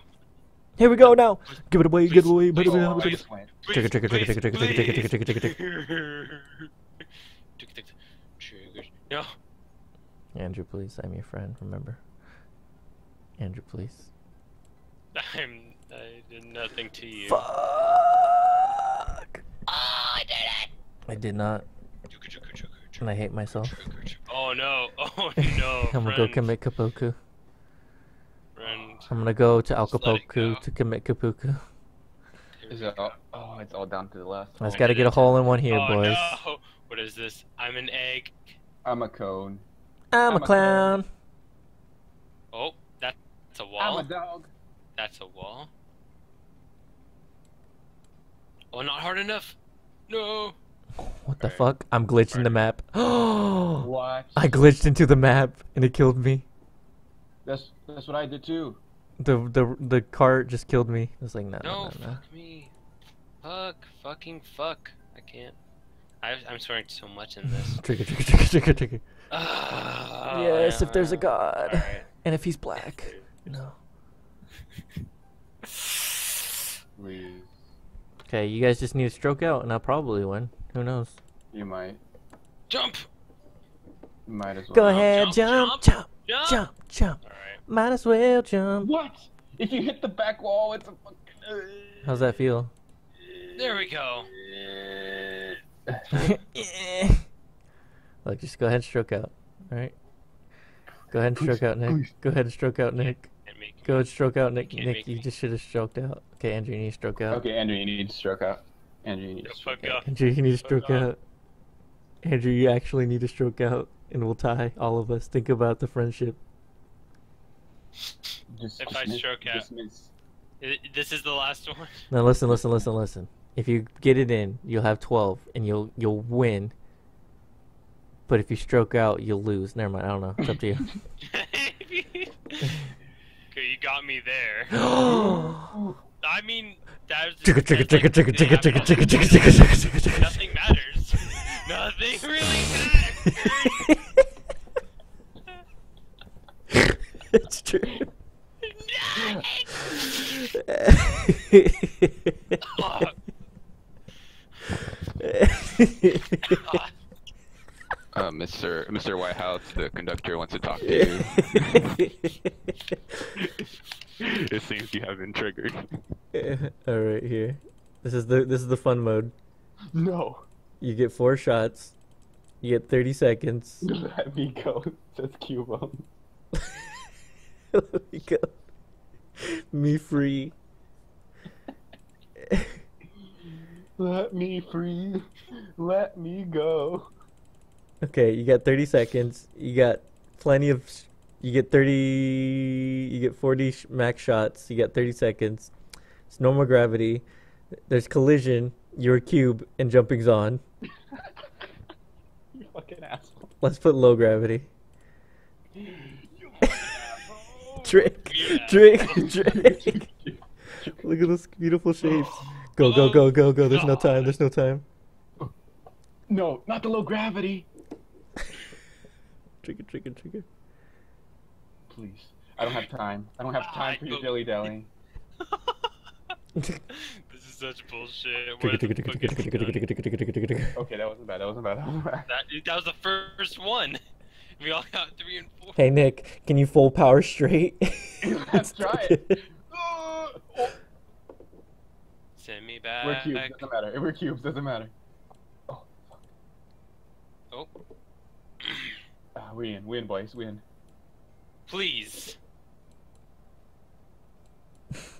Here we go now. Give it away, give it Please, away. please, give it away, I give it just went. Trigger, trigger, trigger, trigger, trigger, trigger, trigger, trigger, trigger, trigger. Trigger, trigger, trigger. No. Andrew, please. I'm your friend. Remember. Andrew, please. (laughs) I'm. I did nothing to you. Fuck. Oh, I did it! I did not, Trigger, trigger, trigger, trigger, and I hate myself. trigger, trigger. Oh no! (laughs) Oh no! (laughs) I'm gonna go friend, commit kapoku. Friend. I'm gonna go to Just Alkapoku go. to commit kapuku. Here Is we it all? Oh, it's all down to the left. I just Oh, gotta get a oh, hole in one here, oh, boys. No. What is this? I'm an egg. I'm a cone. I'm, I'm a a clown. Oh, that's a I'm wall. a dog. That's a wall. Oh, not hard enough. No. What the Alright. fuck? I'm glitching the map. Oh! (gasps) What? I glitched into the map and it killed me. That's that's what I did too. The the the cart just killed me. I was like, no, No, no, no, no. fuck me. Fuck. Fucking fuck. I can't. I, I'm swearing so much in this. (laughs) Trigger, trigger, trigger, trigger, trigger. Ah, (sighs) yes, if there's a god, Alright. and if he's black, no. (laughs) Please. Okay, you guys just need to stroke out, and I'll probably win. Who knows? You might. Jump. Might as well. Go ahead, jump, jump, jump, Jump. jump, jump. All right. Might as well jump. What? If you hit the back wall, it's a fucking. Uh, How's that feel? There we go. Yeah. (laughs) (laughs) Look, just go ahead and stroke out. Alright? Go ahead and stroke out, Nick. Please. Go ahead and stroke out, Nick. Go ahead and stroke out, Nick. Nick, you just should have stroked out. Okay, Andrew, you need to stroke out. Okay, Andrew, you need to stroke out. Andrew, you need to stroke out. Andrew, you need to stroke out. Andrew, you actually need to stroke out, and we'll tie all of us. Think about the friendship. Just, If I miss- stroke out. miss- This is the last one. Now listen, listen, listen, listen. If you get it in, you'll have twelve, and you'll you'll win. But if you stroke out, you'll lose. Never mind. I don't know. It's up to you. (laughs) (laughs) okay, you got me there. (gasps) I mean, that was chicka, chicka, that's like- chicka, chicka, chicka, yeah, chicka, chicka, chicka, chicka, chicka, chicka, chicka. Nothing matters. Nothing really matters. it's true. (laughs) Uh, Mr. Mr. Whitehouse, the conductor wants to talk to you. (laughs) (laughs) it seems you have been triggered. (laughs) All right, here. This is the this is the fun mode. No, You get four shots. You get thirty seconds. (laughs) let me go. Says Cubone. (laughs) Let me go. Me free. Let me free. Let me go. Okay, you got 30 seconds. You got plenty of. You get 30. You get 40 sh- max shots. You get 30 seconds. It's normal gravity. There's collision. You're a cube, and jumping's on. You (laughs) fucking asshole. Let's put low gravity. Drink, Yeah. drink. Look at those beautiful shapes. Go, go, go, go, go. There's no time. There's no time. No, not the low gravity. (laughs) Trigger, trigger, trigger. Please. I don't have time. I don't have time for your dilly dally. (laughs) this is such bullshit. Okay, that wasn't bad. That wasn't bad. That wasn't bad. That, that was the first one. We all got three and four. Hey Nick, can you full power straight? Let's try it. Oh, Send me back. We're cubes. Doesn't matter. If we're cubes, doesn't matter. Oh, fuck. Oh, Ah, we in. We in, boys. We in. Please.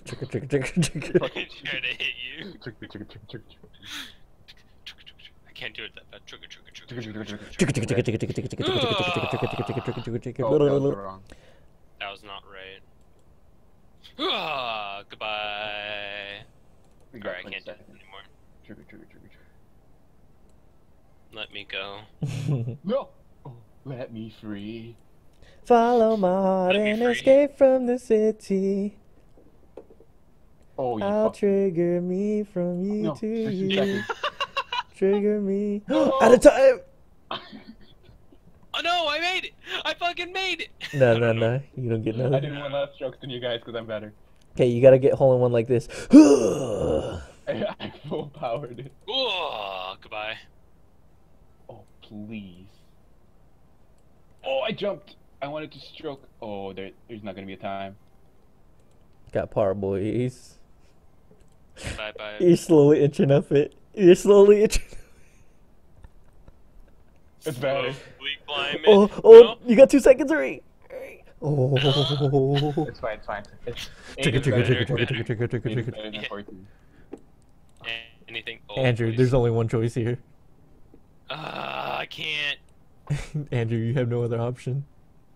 Chicka chicka chicka chicka. Fucking trying to hit you. Chicka chicka chicka chicka. I can't do it that bad. Chicka chicka chicka. That was not right. Ah, goodbye. Alright, I can't do it anymore. Chicka chicka chicka. Let me go. no. Let me free. Follow my heart and free. escape from the city. Oh, you I'll fuck. trigger me from oh, you No, to you. (laughs) Trigger me. No. (gasps) Oh. Out of time. (laughs) Oh no, I made it! I fucking made it! (laughs) No, no, no. You don't get I did one last strokes than you guys because I'm better. Okay, you gotta get hole in one like this. I, I full powered it. Oh, goodbye. Oh, please. Oh, I jumped. I wanted to stroke. Oh, there, there's not gonna be a time. Got par, boys. Bye bye. You're slowly inching up it. You're slowly inching. It's better. Slowly. Oh, oh, No? you got two seconds, hurry. Oh. It's fine. It's fine. It's Trigger, eight is trigger, trigger, trigger, trigger, trigger, trigger. better than Yeah. 14. Anything? Oh, Andrew, please. there's only one choice here. Ah, I can't. (laughs) Andrew, you have no other option.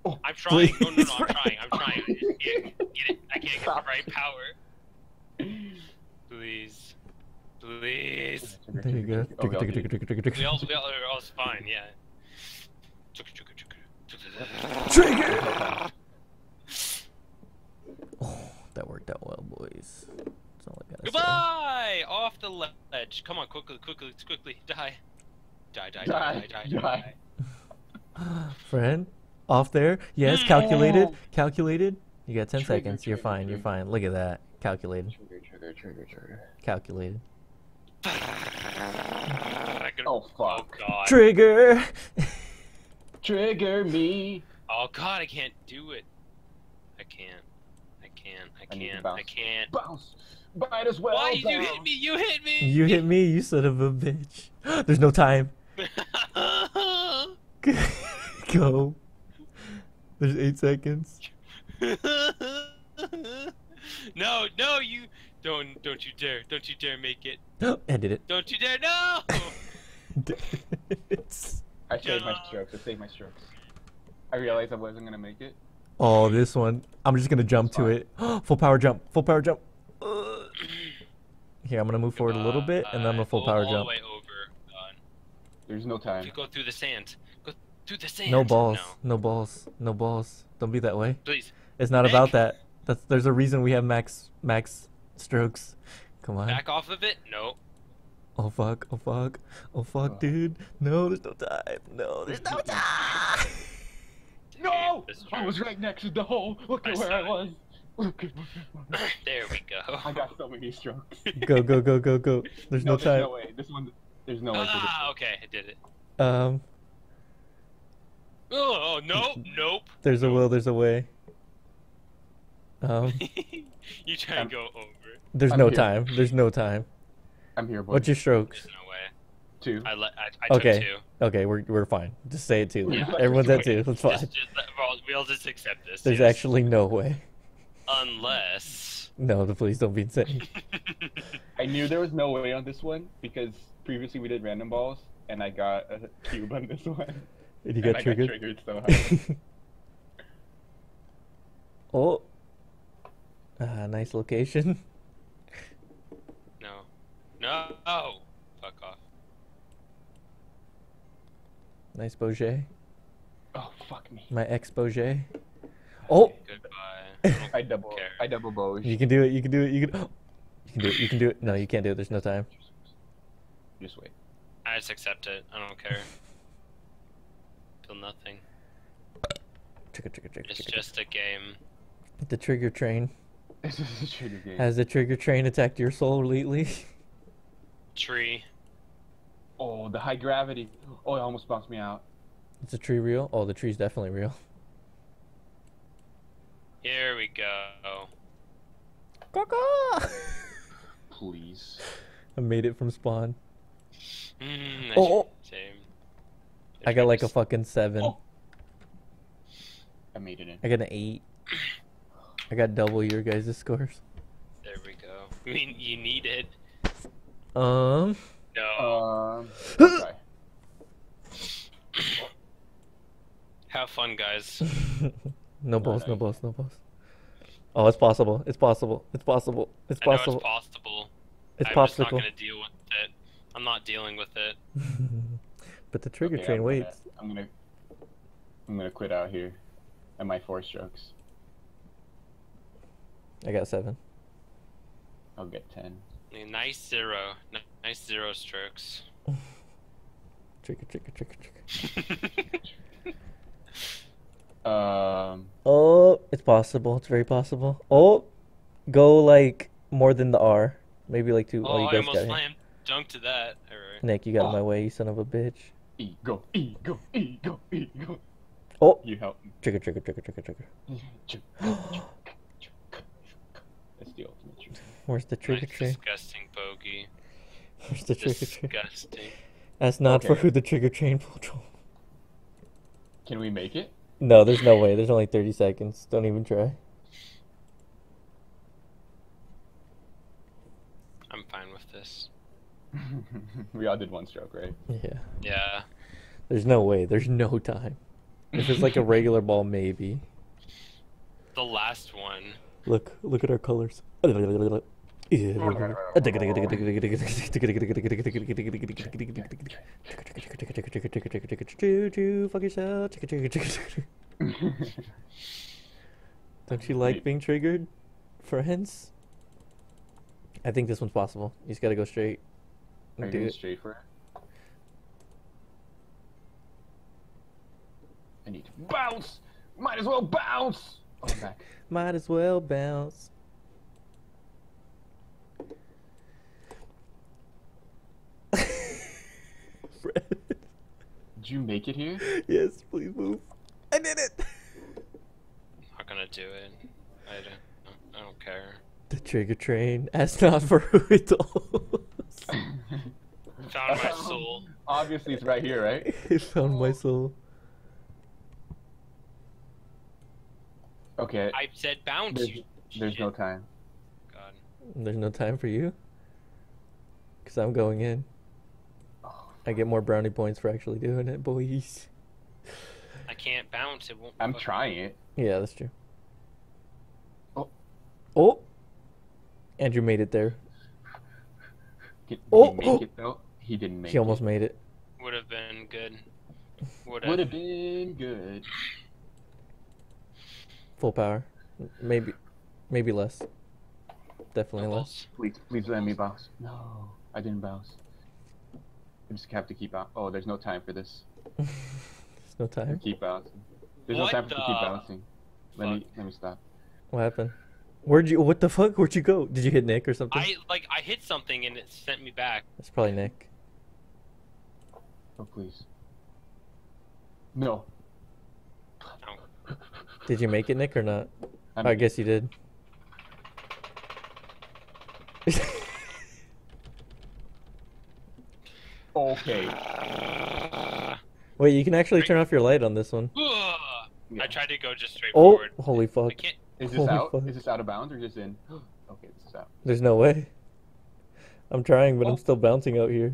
Oh, I'm trying. No, no, no, I'm trying. I'm (laughs) trying. Get, get it. I can't get the (laughs) right power. Please. Please. There you trigger, go. trigger. Oh, we all Trigger, did. trigger, trigger, trigger, We all, trigger. we all, we're all fine, yeah. Trigger, trigger, trigger. Trigger! Oh, that worked out well, boys. That's all I gotta say. Goodbye! Off the ledge. Come on, quickly, quickly, quickly. Die. Die, die, die, die, Die, die, die. die. (laughs) Friend, off there. Yes, Mm. calculated. Oh. Calculated. You got 10 Trigger, seconds. You're trigger, fine. You're fine. Look at that. Calculated. Trigger, trigger, trigger, trigger. Calculated. I could- Oh, Oh fuck. god. Trigger! Trigger me. Oh god, I can't do it. I can't. I can't. I I need to can't. bounce. I can't. Bounce. Might as well. Why did you hit me? You hit me. You hit me, you son of a bitch. (gasps) There's no time. (laughs) (laughs) Go. There's eight seconds. (laughs) no, no, you don't. Don't you dare! Don't you dare make it! (gasps) Ended it. Don't you dare! No! (laughs) It's- I saved my strokes. I saved my strokes. I realized I wasn't gonna make it. oh, this one. I'm just gonna jump to it. (gasps) full power jump. Full power jump. (clears throat) Here, I'm gonna move forward a little bit, and then I'm gonna full Uh, power all jump. the way over. There's no time. you go through the sand. Go through the sand. No balls. No. No balls. No balls. Don't be that way. Please. It's not Back. about that. That's there's a reason we have max max strokes. Come on. Back off of it? No. Oh fuck. Oh fuck. Oh fuck, Oh. dude. No, there's no time. No, there's no time. (laughs) No! I was right next to the hole. Look I at where I was. (laughs) Look (laughs) there we go. I got so many strokes. go go go go go. There's no, there's time. no way. This one, there's no way. for this Ah, okay, I did it. Um, Oh, no, nope. (laughs) there's a will. There's a way. Um, (laughs) you try I'm- go over. there's I'm no here. time. There's no time. I'm here, boy. What's your strokes? There's no way. two? I let. I, I Okay. two. Okay, we're we're fine. Just say it too. Yeah. (laughs) Everyone's at two. That's fine. Just, just, let- we'll, we'll just accept this. There's yes. actually no way. Unless. No, please don't be insane. I knew there was no way on this one because previously we did random balls and I got a cube on this one. And you get triggered. triggered so hard. (laughs) oh. Ah, nice location. (laughs) no. No. Oh. Fuck off. Nice bogey. oh fuck me. My ex bogey. Oh, Goodbye. I I double. care. I double bow. you can do it. You can do it. You can. (gasps) You can do it. You can do it. No, you can't do it. There's no time. Just wait. I just accept it. I don't care. Feel nothing. Trigger, trigger, trigger, It's trigger. just a game. The trigger train. This is a trigger game. Has the trigger train attacked your soul lately? (laughs) Tree. Oh, the high gravity. Oh, it almost bounced me out. Is the tree real? Oh, the tree's definitely real. Here we go. Caca! Please. (laughs) I made it from spawn. Mm, Oh, oh. Same. I got like a fucking seven. Oh. I made it in. I got an eight. I got double your guys' scores. There we go. (laughs) I mean, you need it. Um. No. Um. (laughs) okay. Have fun, guys. (laughs) no balls, no Alright. balls, no balls. Oh, it's possible. It's possible. It's possible. It's I know possible. it's possible. It's I'm just not possible. gonna deal with it. I'm not dealing with it. But the trigger Okay, train I'm gonna- waits. I'm gonna. I'm gonna quit out here. At my four strokes. I got seven. I'll get ten. Nice zero. Nice zero strokes. (laughs) Trigger, trigger, trigger, trigger. (laughs) Um. Oh, it's possible. It's very possible. Oh, go like more than the R. Maybe like two. Oh, oh, you I almost got it. slammed dunk to that. Alright. Nick, you got in my Oh. way, you son of a bitch. Ego. Ego. Ego. Ego. Oh, You help me. trigger, trigger, trigger, trigger, trigger. That's the ultimate truth. Where's the trigger Nice train? disgusting bogey. Where's the trigger train? Disgusting. That's not for who the trigger train will troll. Can we make it? No, there's no way. There's only 30 seconds. Don't even try. I'm fine with this. (laughs) we all did one stroke, right? Yeah. Yeah. There's no way. There's no time. If it's like a regular ball, maybe. The last one. Look, look at our colors. Fuck (laughs) yourself. Don't you like being triggered, friends? I think this one's possible. You just gotta go straight. Are you Do going it. straight for it? I need to bounce. Might as well bounce. Oh, I'm back. (laughs) Might as well bounce. Fred. (laughs) Did you make it here? Yes, please move. I did it. I'm Not gonna do it. I don't. I don't care. The trigger train. Ask not for who it tolls. (laughs) Found my soul. Obviously, it's right here, right? (laughs) it found my oh. soul. Okay. I said bounce. There's, you there's no time. God. There's no time for you. Cause I'm going in. Oh I get more brownie points for actually doing it, boys. I can't bounce. It won't. I'm trying it. Yeah, that's true. Oh. Oh. Andrew made it there. Oh, did, did Oh, he make oh. it though? He didn't make it. He almost it. made it. Would have been good. Would Would have. have been good. Full power. Maybe, maybe less. Definitely less. Please, please let me bounce. No, I didn't bounce. I just have to keep out. Oh, there's no time for this. (laughs) There's no time. Keep bouncing. There's What no time for to keep bouncing. Let me let me stop. What happened? Where'd you? What the fuck? Where'd you go? Did you hit Nick or something? I like I hit something and it sent me back. That's probably Nick. Oh please. No. Did you make it, Nick, or not? I'm, I guess you did. Okay. Wait, you can actually turn off your light on this one. I tried to go just straight Oh, forward. holy I fuck! Can't. Is this Holy out? fuck. Is this out of bounds or just in? (gasps) okay, this is out. There's no way. I'm trying, but Oh. I'm still bouncing out here.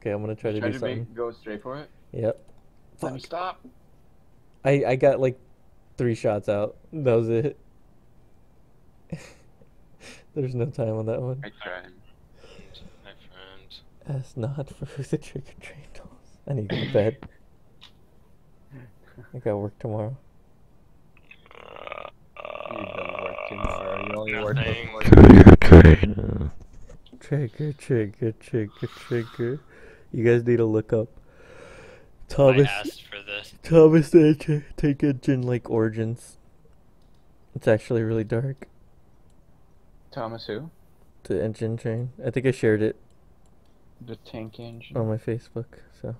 Okay, I'm gonna try to Try do to something. make, go straight for it. Yep. Let me Fuck. stop. I I got like three shots out. That was it. (laughs) There's no time on that one. I tried. My friend. That's not (laughs) for the trick or treat dolls. I need to go to bed. (laughs) I got work tomorrow. You don't work tomorrow. Uh, you only work Nothing. before. Trick or treat. Trigger, trigger, trigger, trigger. You guys need to look up I Thomas asked for this. Thomas the Tank- Tank Engine like origins. It's actually really dark. Thomas who? The engine chain. I think I shared it The tank engine. on my Facebook. So